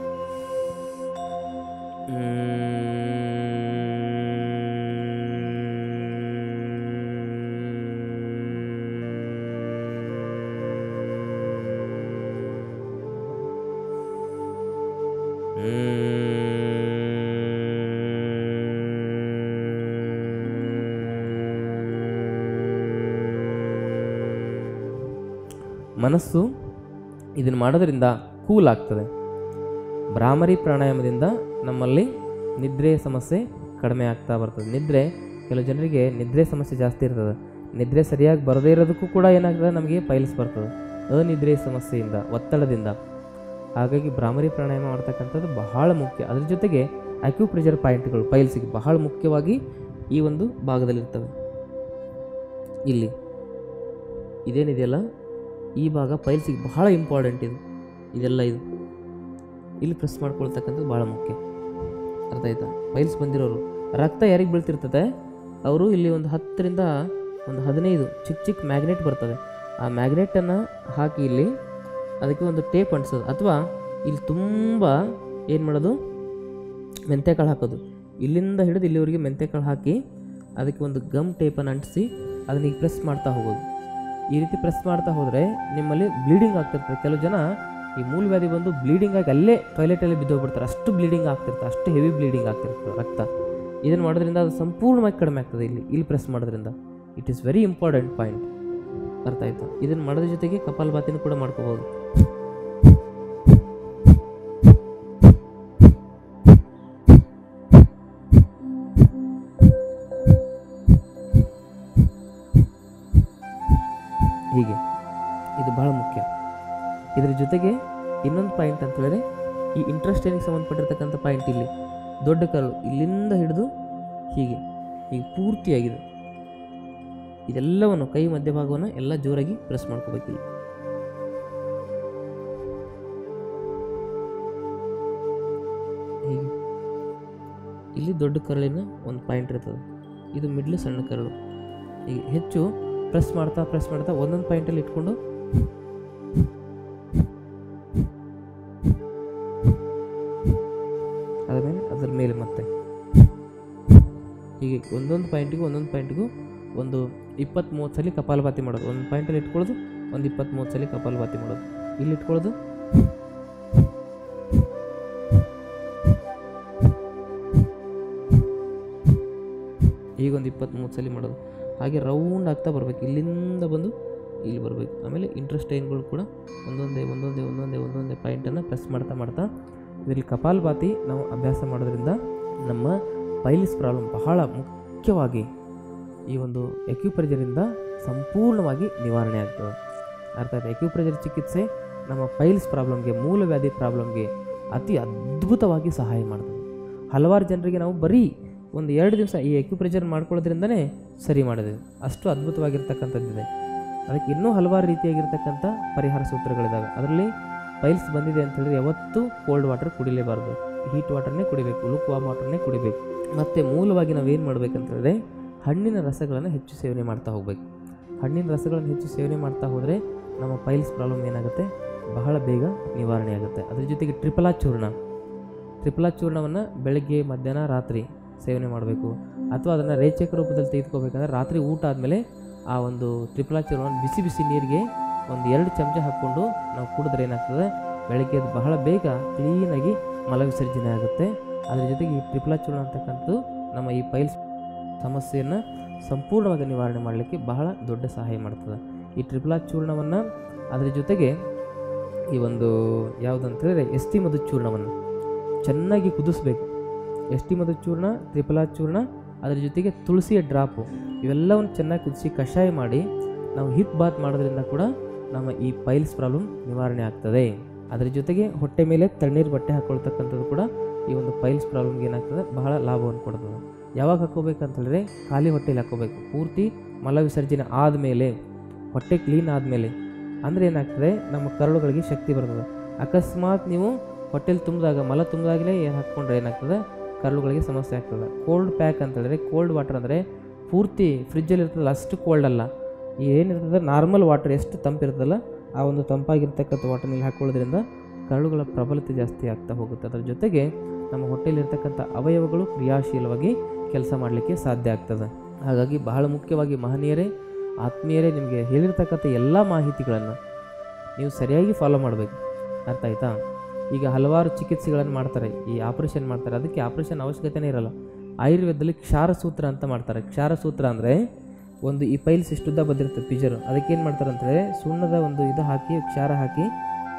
A: ಮನಸ್ಸು ಇದನ್ನು ಮಾಡೋದ್ರಿಂದ ಕೂಲ್ ಆಗ್ತದೆ. ಭ್ರಾಮರಿ ಪ್ರಾಣಾಯಾಮದಿಂದ ನಮ್ಮಲ್ಲಿ ನಿದ್ರೆ ಸಮಸ್ಯೆ ಕಡಿಮೆ ಆಗ್ತಾ ಬರ್ತದೆ. ನಿದ್ರೆ ಕೆಲವು ಜನರಿಗೆ ನಿದ್ರೆ ಸಮಸ್ಯೆ ಜಾಸ್ತಿ ಇರ್ತದೆ. ನಿದ್ರೆ ಸರಿಯಾಗಿ ಬರದೇ ಇರೋದಕ್ಕೂ ಕೂಡ ಏನಾಗ್ತದೆ? ನಮಗೆ ಪೈಲ್ಸ್ ಬರ್ತದೆ. ಅನಿದ್ರೆ ಸಮಸ್ಯೆಯಿಂದ, ಒತ್ತಡದಿಂದ. ಹಾಗಾಗಿ ಭ್ರಾಮರಿ ಪ್ರಾಣಾಯಾಮ ಮಾಡ್ತಕ್ಕಂಥದ್ದು ಬಹಳ ಮುಖ್ಯ. ಅದ್ರ ಜೊತೆಗೆ ಅಕ್ಯುಪ್ರೆಷರ್ ಪಾಯಿಂಟ್ಗಳು, ಪೈಲ್ಸಿಗೆ ಬಹಳ ಮುಖ್ಯವಾಗಿ ಈ ಒಂದು ಭಾಗದಲ್ಲಿರ್ತವೆ. ಇಲ್ಲಿ ಇದೇನಿದೆಯಲ್ಲ? ಈ ಭಾಗ ಫೈಲ್ಸಿಗೆ ಬಹಳ ಇಂಪಾರ್ಟೆಂಟ್ ಇದು. ಇದೆಲ್ಲ ಇದು. ಇಲ್ಲಿ ಪ್ರೆಸ್ ಮಾಡ್ಕೊಳ್ತಕ್ಕಂಥದ್ದು ಭಾಳ ಮುಖ್ಯ. ಅರ್ಥ ಆಯ್ತಾ? ಫೈಲ್ಸ್ ಬಂದಿರೋರು. ರಕ್ತ ಯಾರಿಗೆ ಬೀಳ್ತಿರ್ತದೆ? ಅವರು ಇಲ್ಲಿ ಒಂದು ಹತ್ತರಿಂದ ಒಂದು ಹದಿನೈದು ಚಿಕ್ಕ ಚಿಕ್ಕ ಮ್ಯಾಗ್ನೆಟ್ ಬರ್ತದೆ. ಆ ಮ್ಯಾಗ್ನೆಟನ್ನು ಹಾಕಿ ಇಲ್ಲಿ ಅದಕ್ಕೆ ಒಂದು ಟೇಪ್ ಅಂಟಿಸೋದು. ಅಥವಾ ಇಲ್ಲಿ ತುಂಬ ಏನು ಮಾಡೋದು? ಮೆಂತೆಕಾಳು ಹಾಕೋದು. ಇಲ್ಲಿಂದ ಹಿಡಿದು ಇಲ್ಲಿವರೆಗೆ ಮೆಂತೆಕಾಳು ಹಾಕಿ ಅದಕ್ಕೆ ಒಂದು ಗಮ್ ಟೇಪನ್ನು ಅಂಟಿಸಿ ಅದನ್ನ ಈಗ ಪ್ರೆಸ್ ಮಾಡ್ತಾ ಹೋಗೋದು. ಈ ರೀತಿ ಪ್ರೆಸ್ ಮಾಡ್ತಾ ಹೋದರೆ ನಿಮ್ಮಲ್ಲಿ ಬ್ಲೀಡಿಂಗ್ ಆಗ್ತಿರ್ತದೆ ಕೆಲವು ಜನ ಈ ಮೂಲವ್ಯಾಧಿ ಬಂದು ಬ್ಲೀಡಿಂಗ್ ಆಗಿ ಅಲ್ಲೇ ಟಾಯ್ಲೆಟಲ್ಲಿ ಬಿದ್ದೋಗ್ಬಿಡ್ತಾರೆ ಅಷ್ಟು ಬ್ಲೀಡಿಂಗ್ ಆಗ್ತಿರ್ತದೆ ಅಷ್ಟು ಹೆವಿ ಬ್ಲೀಡಿಂಗ್ ಆಗ್ತಿರ್ತದೆ ರಕ್ತ. ಇದನ್ನು ಮಾಡೋದ್ರಿಂದ ಅದು ಸಂಪೂರ್ಣವಾಗಿ ಕಡಿಮೆ ಆಗ್ತದೆ ಇಲ್ಲಿ ಇಲ್ಲಿ ಪ್ರೆಸ್ ಮಾಡೋದ್ರಿಂದ. It is very important point ಅರ್ಥ ಆಯಿತು? ಇದನ್ನು ಮಾಡೋದ್ರ ಜೊತೆಗೆ ಕಪಾಲಭಾತಿನೂ ಕೂಡ ಮಾಡ್ಕೋಬೋದು. ಈ ಇಂಟ್ರೆಸ್ಟೇನಿಗೆ ಸಂಬಂಧಪಟ್ಟಿರ್ತಕ್ಕಂಥ ಪಾಯಿಂಟ್ ಇಲ್ಲಿ. ದೊಡ್ಡ ಕಲ್ಲು ಇಲ್ಲಿಂದ ಹಿಡಿದು ಹೀಗೆ ಈಗ ಪೂರ್ತಿಯಾಗಿದೆ. ಇದೆಲ್ಲವನ್ನು ಕೈ ಮಧ್ಯಭಾಗವನ್ನು ಎಲ್ಲ ಜೋರಾಗಿ ಪ್ರೆಸ್ ಮಾಡ್ಕೋಬೇಕಿಲ್ಲ. ಹೀಗೆ. ಇಲ್ಲಿ ದೊಡ್ಡ ಕರಳಿನ ಒಂದು ಪಾಯಿಂಟ್ ಇರ್ತದೆ. ಇದು ಮಿಡ್ಲು ಸಣ್ಣ ಕರಳು. ಈಗ ಹೆಚ್ಚು ಪ್ರೆಸ್ ಮಾಡ್ತಾ ಪ್ರೆಸ್ ಮಾಡ್ತಾ ಒಂದೊಂದು ಪಾಯಿಂಟಲ್ಲಿ ಇಟ್ಕೊಂಡು ಪಾಯಿಂಟಿಗೂ, ಒಂದೊಂದು ಪಾಯಿಂಟ್ಗೂ ಒಂದು ಇಪ್ಪತ್ತ್ ಮೂವತ್ತು ಸಲ ಕಪಾಲಭಾತಿ ಮಾಡೋದು. ಒಂದು ಪಾಯಿಂಟಲ್ಲಿ ಇಟ್ಕೊಳ್ಳೋದು, ಒಂದು ಇಪ್ಪತ್ತ್ ಮೂವತ್ತು ಸಲ ಕಪಾಲಭಾತಿ ಮಾಡೋದು. ಇಲ್ಲಿ ಇಟ್ಕೊಳ್ಳೋದು. ಈಗ ಒಂದು ಇಪ್ಪತ್ತ್ಮೂರು ಸಲ ಮಾಡೋದು. ಹಾಗೆ ರೌಂಡ್ ಆಗ್ತಾ ಬರಬೇಕು. ಇಲ್ಲಿಂದ ಬಂದು ಇಲ್ಲಿ ಬರಬೇಕು. ಆಮೇಲೆ ಇಂಟ್ರೆಸ್ಟೈನ್ಗಳು ಕೂಡ ಒಂದೊಂದೇ ಒಂದೊಂದೇ ಒಂದೊಂದೇ ಒಂದೊಂದೇ ಪಾಯಿಂಟನ್ನು ಪ್ರೆಸ್ ಮಾಡ್ತಾ ಮಾಡ್ತಾ ಇದರಲ್ಲಿ ಕಪಾಲಭಾತಿ ನಾವು ಅಭ್ಯಾಸ ಮಾಡೋದ್ರಿಂದ ನಮ್ಮ ಪೈಲಿಸ್ ಪ್ರಾಬ್ಲಮ್ ಬಹಳ ಮುಖ್ಯವಾಗಿ ಈ ಒಂದು ಎಕ್ಯುಪ್ರೆಜರಿಂದ ಸಂಪೂರ್ಣವಾಗಿ ನಿವಾರಣೆ ಆಗ್ತದೆ. ಅರ್ಥಾತ್ ಎಕ್ಯುಪ್ರೆಜರ್ ಚಿಕಿತ್ಸೆ ನಮ್ಮ ಫೈಲ್ಸ್ ಪ್ರಾಬ್ಲಮ್ಗೆ ಮೂಲವ್ಯಾಧಿ ಪ್ರಾಬ್ಲಮ್ಗೆ ಅತಿ ಅದ್ಭುತವಾಗಿ ಸಹಾಯ ಮಾಡ್ತದೆ. ಹಲವಾರು ಜನರಿಗೆ ನಾವು ಬರೀ ಒಂದು ಎರಡು ದಿವಸ ಈ ಎಕ್ಯುಪ್ರೆಷರ್ ಮಾಡ್ಕೊಳ್ಳೋದ್ರಿಂದನೇ ಸರಿ ಮಾಡಿದೆ. ಅಷ್ಟು ಅದ್ಭುತವಾಗಿರ್ತಕ್ಕಂಥದ್ದಿದೆ. ಅದಕ್ಕೆ ಇನ್ನೂ ಹಲವಾರು ರೀತಿಯಾಗಿರ್ತಕ್ಕಂಥ ಪರಿಹಾರ ಸೂತ್ರಗಳಿದ್ದಾವೆ ಅದರಲ್ಲಿ ಪೈಲ್ಸ್ ಬಂದಿದೆ ಅಂತ ಹೇಳಿದ್ರೆ ಯಾವತ್ತೂ ಕೋಲ್ಡ್ ವಾಟರ್ ಕುಡಿಲೇಬಾರ್ದು. ಹೀಟ್ ವಾಟರ್ನೇ ಕುಡಿಬೇಕು. ಲುಕ್ ವಾಮ್ ವಾಟರ್ನೇ ಕುಡಿಬೇಕು. ಮತ್ತು ಮೂಲವಾಗಿ ನಾವೇನು ಮಾಡಬೇಕಂತಂದರೆ ಹಣ್ಣಿನ ರಸಗಳನ್ನು ಹೆಚ್ಚು ಸೇವನೆ ಮಾಡ್ತಾ ಹೋಗಬೇಕು. ಹಣ್ಣಿನ ರಸಗಳನ್ನು ಹೆಚ್ಚು ಸೇವನೆ ಮಾಡ್ತಾ ಹೋದರೆ ನಮ್ಮ ಪೈಲ್ಸ್ ಪ್ರಾಬ್ಲಮ್ ಏನಾಗುತ್ತೆ? ಬಹಳ ಬೇಗ ನಿವಾರಣೆ ಆಗುತ್ತೆ. ಅದ್ರ ಜೊತೆಗೆ ಟ್ರಿಪಲಾ ಚೂರ್ಣ. ತ್ರಿಪಲಾ ಚೂರ್ಣವನ್ನು ಬೆಳಗ್ಗೆ, ಮಧ್ಯಾಹ್ನ, ರಾತ್ರಿ ಸೇವನೆ ಮಾಡಬೇಕು. ಅಥವಾ ಅದನ್ನು ರೇಚಕ ರೂಪದಲ್ಲಿ ತೆಗೆದುಕೋಬೇಕಂದ್ರೆ ರಾತ್ರಿ ಊಟ ಆದಮೇಲೆ ಆ ಒಂದು ತ್ರಿಪಲಾ ಚೂರ್ಣವನ್ನು ಬಿಸಿ ಬಿಸಿ ನೀರಿಗೆ ಒಂದು ಎರಡು ಚಮಚ ಹಾಕ್ಕೊಂಡು ನಾವು ಕುಡಿದ್ರೆ ಏನಾಗ್ತದೆ? ಬೆಳಗ್ಗೆ ಬಹಳ ಬೇಗ ಕ್ಲೀನಾಗಿ ಮಲವಿಸರ್ಜನೆ ಆಗುತ್ತೆ. ಅದ್ರ ಜೊತೆಗೆ ಈ ಟ್ರಿಪಲಾ ಚೂರ್ಣ ಅಂತಕ್ಕಂಥದ್ದು ನಮ್ಮ ಈ ಪೈಲ್ಸ್ ಸಮಸ್ಯೆಯನ್ನು ಸಂಪೂರ್ಣವಾಗಿ ನಿವಾರಣೆ ಮಾಡಲಿಕ್ಕೆ ಬಹಳ ದೊಡ್ಡ ಸಹಾಯ ಮಾಡ್ತದೆ. ಈ ಟ್ರಿಪಲಾ ಚೂರ್ಣವನ್ನು ಅದರ ಜೊತೆಗೆ ಈ ಒಂದು ಯಾವುದಂತ ಹೇಳಿದ್ರೆ ಎಸ್ತಿ ಮಧು ಚೂರ್ಣವನ್ನು ಚೆನ್ನಾಗಿ ಕುದಿಸ್ಬೇಕು. ಎಸ್ಟಿ ಮಧು ಚೂರ್ಣ ತ್ರಿಪಲ ಚೂರ್ಣ, ಅದರ ಜೊತೆಗೆ ತುಳಸಿಯ ಡ್ರಾಪು ಇವೆಲ್ಲವನ್ನು ಚೆನ್ನಾಗಿ ಕುದಿಸಿ ಕಷಾಯ ಮಾಡಿ ನಾವು ಹಿಪ್ ಬಾತ್ ಮಾಡೋದ್ರಿಂದ ಕೂಡ ನಮ್ಮ ಈ ಪೈಲ್ಸ್ ಪ್ರಾಬ್ಲಮ್ ನಿವಾರಣೆ ಆಗ್ತದೆ. ಅದರ ಜೊತೆಗೆ ಹೊಟ್ಟೆ ಮೇಲೆ ತಣ್ಣೀರು ಬಟ್ಟೆ ಹಾಕ್ಕೊಳ್ತಕ್ಕಂಥದ್ದು ಕೂಡ ಈ ಒಂದು ಪೈಲ್ಸ್ ಪ್ರಾಬ್ಲಮ್ಗೆ ಏನಾಗ್ತದೆ? ಬಹಳ ಲಾಭವನ್ನು ಕೊಡ್ತದೆ. ಯಾವಾಗ ಹಾಕೋಬೇಕಂತ ಹೇಳಿದ್ರೆ ಖಾಲಿ ಹೊಟ್ಟೆಲಿ ಹಾಕೋಬೇಕು ಪೂರ್ತಿ ಮಲ ವಿಸರ್ಜನೆ ಆದಮೇಲೆ, ಹೊಟ್ಟೆ ಕ್ಲೀನ್ ಆದಮೇಲೆ. ಅಂದರೆ ಏನಾಗ್ತದೆ? ನಮ್ಮ ಕರಳುಗಳಿಗೆ ಶಕ್ತಿ ಬರ್ತದೆ. ಅಕಸ್ಮಾತ್ ನೀವು ಹೊಟ್ಟೆಲಿ ತುಂಬಿದಾಗ, ಮಲ ತುಂಬಿದಾಗಲೇ ಹಾಕ್ಕೊಂಡ್ರೆ ಏನಾಗ್ತದೆ? ಕರಳುಗಳಿಗೆ ಸಮಸ್ಯೆ ಆಗ್ತದೆ. ಕೋಲ್ಡ್ ಪ್ಯಾಕ್ ಅಂತ ಹೇಳಿದ್ರೆ ಕೋಲ್ಡ್ ವಾಟರ್ ಅಂದರೆ ಪೂರ್ತಿ ಫ್ರಿಜ್ಜಲ್ಲಿ ಇರ್ತದಲ್ಲ, ಅಷ್ಟು ಕೋಲ್ಡ್ ಅಲ್ಲ. ಏನಿರ್ತದೆ? ನಾರ್ಮಲ್ ವಾಟರ್ ಎಷ್ಟು ತಂಪಿರ್ತದಲ್ಲ ಆ ಒಂದು ತಂಪಾಗಿರ್ತಕ್ಕಂಥ ವಾಟರ್ನಲ್ಲಿ ಹಾಕೊಳ್ಳೋದ್ರಿಂದ ಕರಳುಗಳ ಪ್ರಬಲತೆ ಜಾಸ್ತಿ ಆಗ್ತಾ ಹೋಗುತ್ತೆ. ಅದರ ಜೊತೆಗೆ ನಮ್ಮ ಹೊಟ್ಟೆಯಲ್ಲಿರ್ತಕ್ಕಂಥ ಅವಯವಗಳು ಕ್ರಿಯಾಶೀಲವಾಗಿ ಕೆಲಸ ಮಾಡಲಿಕ್ಕೆ ಸಾಧ್ಯ ಆಗ್ತದೆ. ಹಾಗಾಗಿ ಬಹಳ ಮುಖ್ಯವಾಗಿ ಮಹನೀಯರೇ, ಆತ್ಮೀಯರೇ ನಿಮಗೆ ಹೇಳಿರ್ತಕ್ಕಂಥ ಎಲ್ಲ ಮಾಹಿತಿಗಳನ್ನು ನೀವು ಸರಿಯಾಗಿ ಫಾಲೋ ಮಾಡಬೇಕು. ಅರ್ಥ ಆಯ್ತಾ? ಈಗ ಹಲವಾರು ಚಿಕಿತ್ಸೆಗಳನ್ನು ಮಾಡ್ತಾರೆ, ಈ ಆಪರೇಷನ್ ಮಾಡ್ತಾರೆ. ಅದಕ್ಕೆ ಆಪರೇಷನ್ ಅವಶ್ಯಕತೆನೇ ಇರಲ್ಲ. ಆಯುರ್ವೇದದಲ್ಲಿ ಕ್ಷಾರಸೂತ್ರ ಅಂತ ಮಾಡ್ತಾರೆ. ಕ್ಷಾರಸೂತ್ರ ಅಂದರೆ ಒಂದು ಈ ಪೈಲ್ಸ್ ಇಷ್ಟುದ್ದ ಬಂದಿರುತ್ತೆ ಪಿಜರು. ಅದಕ್ಕೆ ಏನು ಮಾಡ್ತಾರೆ ಅಂತಂದರೆ ಸುಣ್ಣದ ಒಂದು ಇದು ಹಾಕಿ, ಕ್ಷಾರ ಹಾಕಿ,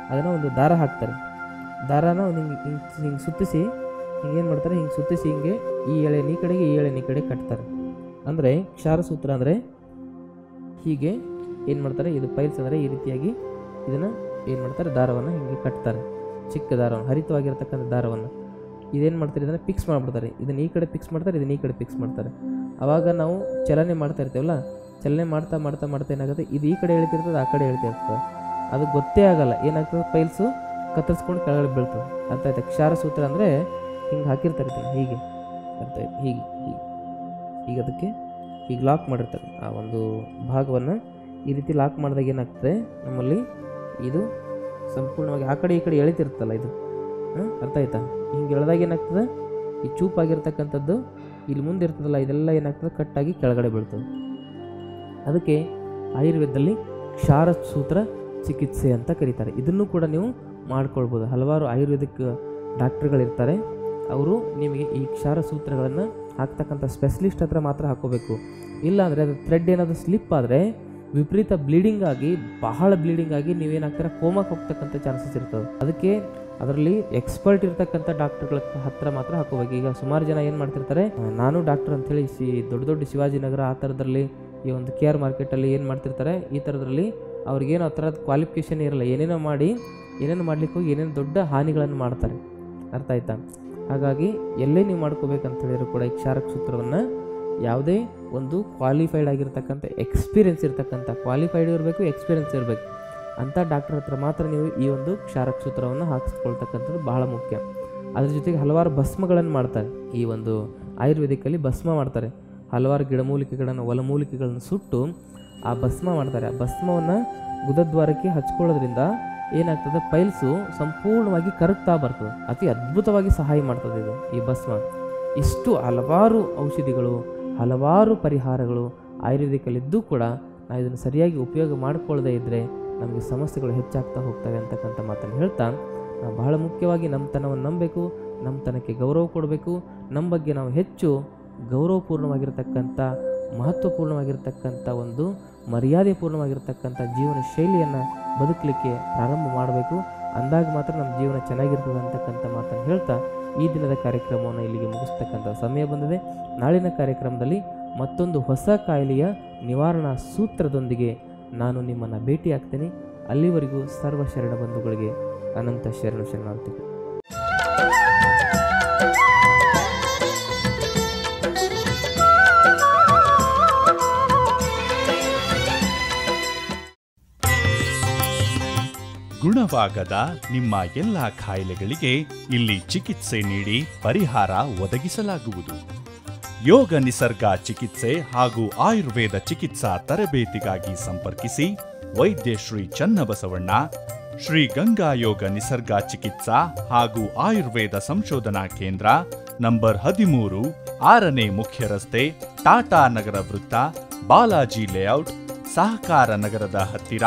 A: ಅದನ್ನು ಒಂದು ದಾರ ಹಾಕ್ತಾರೆ. ದಾರಾನ ಒಂದು ಹಿಂಗೆ ಹಿಂಗೆ ಹಿಂಗೆ ಸುತ್ತಿಸಿ, ಹಿಂಗೇನು ಮಾಡ್ತಾರೆ, ಹಿಂಗೆ ಸುತ್ತಿಸಿ ಹಿಂಗೆ ಈ ಎಳೆ ಈ ಕಡೆಗೆ, ಈ ಎಳೆ ಈ ಕಡೆ ಕಟ್ತಾರೆ. ಅಂದರೆ ಕ್ಷಾರಸೂತ್ರ ಅಂದರೆ ಹೀಗೆ ಏನು ಮಾಡ್ತಾರೆ, ಇದು ಪೈಲ್ಸ್ ಅಂದರೆ ಈ ರೀತಿಯಾಗಿ ಇದನ್ನು ಏನು ಮಾಡ್ತಾರೆ, ದಾರವನ್ನು ಹಿಂಗೆ ಕಟ್ತಾರೆ. ಚಿಕ್ಕ ದಾರವನ್ನು, ಹರಿತವಾಗಿರ್ತಕ್ಕಂಥ ದಾರವನ್ನು. ಇದೇನು ಮಾಡ್ತಾರೆ ಇದನ್ನು ಫಿಕ್ಸ್ ಮಾಡಿಬಿಡ್ತಾರೆ. ಇದನ್ನು ಈ ಕಡೆ ಫಿಕ್ಸ್ ಮಾಡ್ತಾರೆ, ಇದನ್ನು ಈ ಕಡೆ ಫಿಕ್ಸ್ ಮಾಡ್ತಾರೆ. ಆವಾಗ ನಾವು ಚಲನೆ ಮಾಡ್ತಾ ಇರ್ತೀವಲ್ಲ, ಚಲನೆ ಮಾಡ್ತಾ ಮಾಡ್ತಾ ಮಾಡ್ತಾ ಏನಾಗುತ್ತೆ? ಇದು ಈ ಕಡೆ ಹೇಳ್ತಿರ್ತದೆ ಆ ಕಡೆ ಹೇಳ್ತಿರ್ತದೆ ಅದು ಗೊತ್ತೇ ಆಗಲ್ಲ. ಏನಾಗ್ತದೆ? ಪೈಲ್ಸು ಕತ್ತರಿಸ್ಕೊಂಡು ಕೆಳಗಡೆ ಬೀಳ್ತದೆ. ಅರ್ಥ ಆಯ್ತಾ ಕ್ಷಾರ ಸೂತ್ರ ಅಂದರೆ ಹಿಂಗೆ ಹಾಕಿರ್ತಾರೆ ಹೀಗೆ. ಅರ್ಥ ಆಯ್ತು ಹೀಗೆ ಹೀಗೆ. ಈಗ ಅದಕ್ಕೆ ಈಗ ಲಾಕ್ ಮಾಡಿರ್ತಾರೆ. ಆ ಒಂದು ಭಾಗವನ್ನು ಈ ರೀತಿ ಲಾಕ್ ಮಾಡಿದಾಗ ಏನಾಗ್ತದೆ? ನಮ್ಮಲ್ಲಿ ಇದು ಸಂಪೂರ್ಣವಾಗಿ ಆ ಕಡೆ ಈ ಕಡೆ ಎಳಿತಿರ್ತಲ್ಲ ಇದು. ಹಾಂ? ಅರ್ಥ ಆಯ್ತಾ? ಹಿಂಗೆ ಎಳೆದಾಗ ಏನಾಗ್ತದೆ? ಈ ಚೂಪಾಗಿರ್ತಕ್ಕಂಥದ್ದು ಇಲ್ಲಿ ಮುಂದೆ ಇರ್ತದಲ್ಲ, ಇದೆಲ್ಲ ಏನಾಗ್ತದೆ? ಕಟ್ಟಾಗಿ ಕೆಳಗಡೆ ಬೀಳ್ತದೆ. ಅದಕ್ಕೆ ಆಯುರ್ವೇದದಲ್ಲಿ ಕ್ಷಾರ ಸೂತ್ರ ಚಿಕಿತ್ಸೆ ಅಂತ ಕರೀತಾರೆ. ಇದನ್ನು ಕೂಡ ನೀವು ಮಾಡ್ಕೊಳ್ಬೋದು. ಹಲವಾರು ಆಯುರ್ವೇದಿಕ್ ಡಾಕ್ಟ್ರುಗಳಿರ್ತಾರೆ. ಅವರು ನಿಮಗೆ ಈ ಕ್ಷಾರ ಸೂತ್ರಗಳನ್ನು ಹಾಕ್ತಕ್ಕಂಥ ಸ್ಪೆಷಲಿಸ್ಟ್ ಹತ್ರ ಮಾತ್ರ ಹಾಕೋಬೇಕು. ಇಲ್ಲಾಂದರೆ ಅದು ಥ್ರೆಡ್ ಏನಾದರೂ ಸ್ಲಿಪ್ ಆದರೆ ವಿಪರೀತ ಬ್ಲೀಡಿಂಗ್ ಆಗಿ, ಬಹಳ ಬ್ಲೀಡಿಂಗ್ ಆಗಿ ನೀವೇನಾಗ್ತೀರ ಕೋಮಕ್ಕೆ ಹೋಗ್ತಕ್ಕಂಥ ಚಾನ್ಸಸ್ ಇರ್ತದೆ. ಅದಕ್ಕೆ ಅದರಲ್ಲಿ ಎಕ್ಸ್ಪರ್ಟ್ ಇರ್ತಕ್ಕಂಥ ಡಾಕ್ಟರ್ಗಳ ಹತ್ರ ಮಾತ್ರ ಹಾಕೋಬೇಕು. ಈಗ ಸುಮಾರು ಜನ ಏನು ಮಾಡ್ತಿರ್ತಾರೆ, ನಾನು ಡಾಕ್ಟರ್ ಅಂತೇಳಿ ಸಿ ದೊಡ್ಡ ದೊಡ್ಡ ಶಿವಾಜಿನಗರ ಆ ಥರದ್ರಲ್ಲಿ ಈ ಒಂದು ಕೆ ಆರ್ ಮಾರ್ಕೆಟಲ್ಲಿ ಏನು ಮಾಡ್ತಿರ್ತಾರೆ, ಈ ಥರದ್ರಲ್ಲಿ ಅವ್ರಿಗೇನು ಆ ಥರದ ಕ್ವಾಲಿಫಿಕೇಷನ್ ಇರಲ್ಲ, ಏನೇನೋ ಮಾಡಿ ಏನೇನು ಮಾಡ್ಲಿಕ್ಕೆ ಹೋಗಿ ಏನೇನು ದೊಡ್ಡ ಹಾನಿಗಳನ್ನು ಮಾಡ್ತಾರೆ. ಅರ್ಥ ಆಯ್ತಾ? ಹಾಗಾಗಿ ಎಲ್ಲೇ ನೀವು ಮಾಡ್ಕೋಬೇಕಂತ ಹೇಳಿದ್ರು ಕೂಡ ಈ ಕ್ಷಾರಕ ಸೂತ್ರವನ್ನು ಯಾವುದೇ ಒಂದು ಕ್ವಾಲಿಫೈಡ್ ಆಗಿರ್ತಕ್ಕಂಥ ಎಕ್ಸ್ಪೀರಿಯನ್ಸ್ ಇರತಕ್ಕಂಥ ಕ್ವಾಲಿಫೈಡ್ ಇರಬೇಕು ಎಕ್ಸ್ಪೀರಿಯೆನ್ಸ್ ಇರಬೇಕು. ಅಂಥ ಡಾಕ್ಟರ್ ಹತ್ರ ಮಾತ್ರ ನೀವು ಈ ಒಂದು ಕ್ಷಾರಕ ಸೂತ್ರವನ್ನು ಹಾಕಿಸ್ಕೊಳ್ತಕ್ಕಂಥದ್ದು ಬಹಳ ಮುಖ್ಯ. ಅದ್ರ ಜೊತೆಗೆ ಹಲವಾರು ಭಸ್ಮಗಳನ್ನು ಮಾಡ್ತಾರೆ. ಈ ಒಂದು ಆಯುರ್ವೇದಿಕಲ್ಲಿ ಭಸ್ಮ ಮಾಡ್ತಾರೆ. ಹಲವಾರು ಗಿಡಮೂಲಿಕೆಗಳನ್ನು ಒಲಮೂಲಿಕೆಗಳನ್ನು ಸುಟ್ಟು ಆ ಭಸ್ಮ ಮಾಡ್ತಾರೆ. ಆ ಭಸ್ಮವನ್ನು ಗುದದ್ವಾರಕ್ಕೆ ಹಚ್ಕೊಳ್ಳೋದ್ರಿಂದ ಏನಾಗ್ತದೆ? ಪೈಲ್ಸು ಸಂಪೂರ್ಣವಾಗಿ ಕರಗ್ತಾ ಬರ್ತದೆ. ಅತಿ ಅದ್ಭುತವಾಗಿ ಸಹಾಯ ಮಾಡ್ತದೆ ಇದು, ಈ ಭಸ್ಮ. ಇಷ್ಟು ಹಲವಾರು ಔಷಧಿಗಳು, ಹಲವಾರು ಪರಿಹಾರಗಳು ಆಯುರ್ವೇದಿಕಲ್ಲಿದ್ದೂ ಕೂಡ ನಾವು ಇದನ್ನು ಸರಿಯಾಗಿ ಉಪಯೋಗ ಮಾಡಿಕೊಳ್ಳದೇ ಇದ್ದರೆ ನಮಗೆ ಸಮಸ್ಯೆಗಳು ಹೆಚ್ಚಾಗ್ತಾ ಹೋಗ್ತವೆ ಅಂತಕ್ಕಂಥ ಮಾತನ್ನು ಹೇಳ್ತಾ, ನಾವು ಬಹಳ ಮುಖ್ಯವಾಗಿ ನಮ್ಮತನವನ್ನು ನಂಬಬೇಕು ನಮ್ಮತನಕ್ಕೆ ಗೌರವ ಕೊಡಬೇಕು, ನಮ್ಮ ಬಗ್ಗೆ ನಾವು ಹೆಚ್ಚು ಗೌರವಪೂರ್ಣವಾಗಿರತಕ್ಕಂಥ, ಮಹತ್ವಪೂರ್ಣವಾಗಿರತಕ್ಕಂಥ ಒಂದು ಮರ್ಯಾದೆ ಪೂರ್ಣವಾಗಿರತಕ್ಕಂಥ ಜೀವನ ಶೈಲಿಯನ್ನು ಬದುಕಲಿಕ್ಕೆ ಪ್ರಾರಂಭ ಮಾಡಬೇಕು. ಅಂದಾಗ ಮಾತ್ರ ನಮ್ಮ ಜೀವನ ಚೆನ್ನಾಗಿರ್ತದೆ ಅಂತಕ್ಕಂಥ ಮಾತನ್ನು ಹೇಳ್ತಾ ಈ ದಿನದ ಕಾರ್ಯಕ್ರಮವನ್ನು ಇಲ್ಲಿಗೆ ಮುಗಿಸ್ತಕ್ಕಂಥ ಸಮಯ ಬಂದಿದೆ. ನಾಳಿನ ಕಾರ್ಯಕ್ರಮದಲ್ಲಿ ಮತ್ತೊಂದು ಹೊಸ ಕಾಯಿಲೆಯ ನಿವಾರಣಾ ಸೂತ್ರದೊಂದಿಗೆ ನಾನು ನಿಮ್ಮನ್ನು ಭೇಟಿಯಾಗ್ತೇನೆ. ಅಲ್ಲಿವರೆಗೂ ಸರ್ವ ಶರಣ ಬಂಧುಗಳಿಗೆ ಅನಂತ ಶರಣ ಶರಣಾರ್ಥಿಗಳು.
B: ಗುಣವಾಗದ ನಿಮ್ಮ ಎಲ್ಲ ಕಾಯಿಲೆಗಳಿಗೆ ಇಲ್ಲಿ ಚಿಕಿತ್ಸೆ ನೀಡಿ ಪರಿಹಾರ ಒದಗಿಸಲಾಗುವುದು. ಯೋಗ ನಿಸರ್ಗ ಚಿಕಿತ್ಸೆ ಹಾಗೂ ಆಯುರ್ವೇದ ಚಿಕಿತ್ಸಾ ತರಬೇತಿಗಾಗಿ ಸಂಪರ್ಕಿಸಿ ವೈದ್ಯ ಶ್ರೀ ಚನ್ನಬಸವಣ್ಣ, ಶ್ರೀ ಗಂಗಾ ಯೋಗ ನಿಸರ್ಗ ಚಿಕಿತ್ಸಾ ಹಾಗೂ ಆಯುರ್ವೇದ ಸಂಶೋಧನಾ ಕೇಂದ್ರ ನಂಬರ್ ಹದಿಮೂರು, ಆರನೇ ಮುಖ್ಯ ರಸ್ತೆ, ಟಾಟಾ ನಗರ ವೃತ್ತ, ಬಾಲಾಜಿ ಲೇಔಟ್, ಸಹಕಾರ ನಗರದ ಹತ್ತಿರ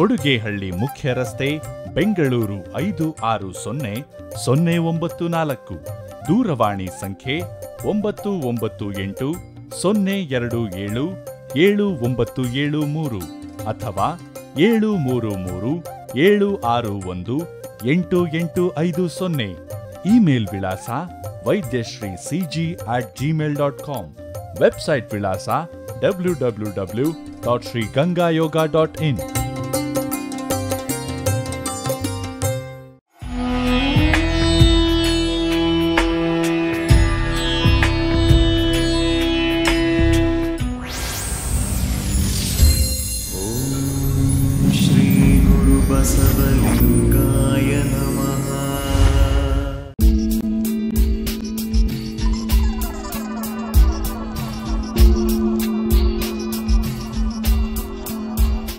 B: ಕೊಡುಗೆಹಳ್ಳಿ ಮುಖ್ಯ ರಸ್ತೆ, ಬೆಂಗಳೂರು ಐದು ಆರು ಸೊನ್ನೆ ಸೊನ್ನೆ ಒಂಬತ್ತು ನಾಲ್ಕು. ದೂರವಾಣಿ ಸಂಖ್ಯೆ ಒಂಬತ್ತು ಒಂಬತ್ತು ಎಂಟು, ಸೊನ್ನೆ ಎರಡು ಏಳು ಏಳು ಒಂಬತ್ತು ಏಳು ಮೂರು ಅಥವಾ ಏಳು ಮೂರು ಮೂರು, ಏಳು ಆರು ಒಂದು, ಎಂಟು ಎಂಟು ಐದು ಸೊನ್ನೆ. ಇಮೇಲ್ ವಿಳಾಸ Vaidyashree CG at Gmail dot com. Website ವಿಳಾಸ W W W dot Sri Ganga yoga dot in.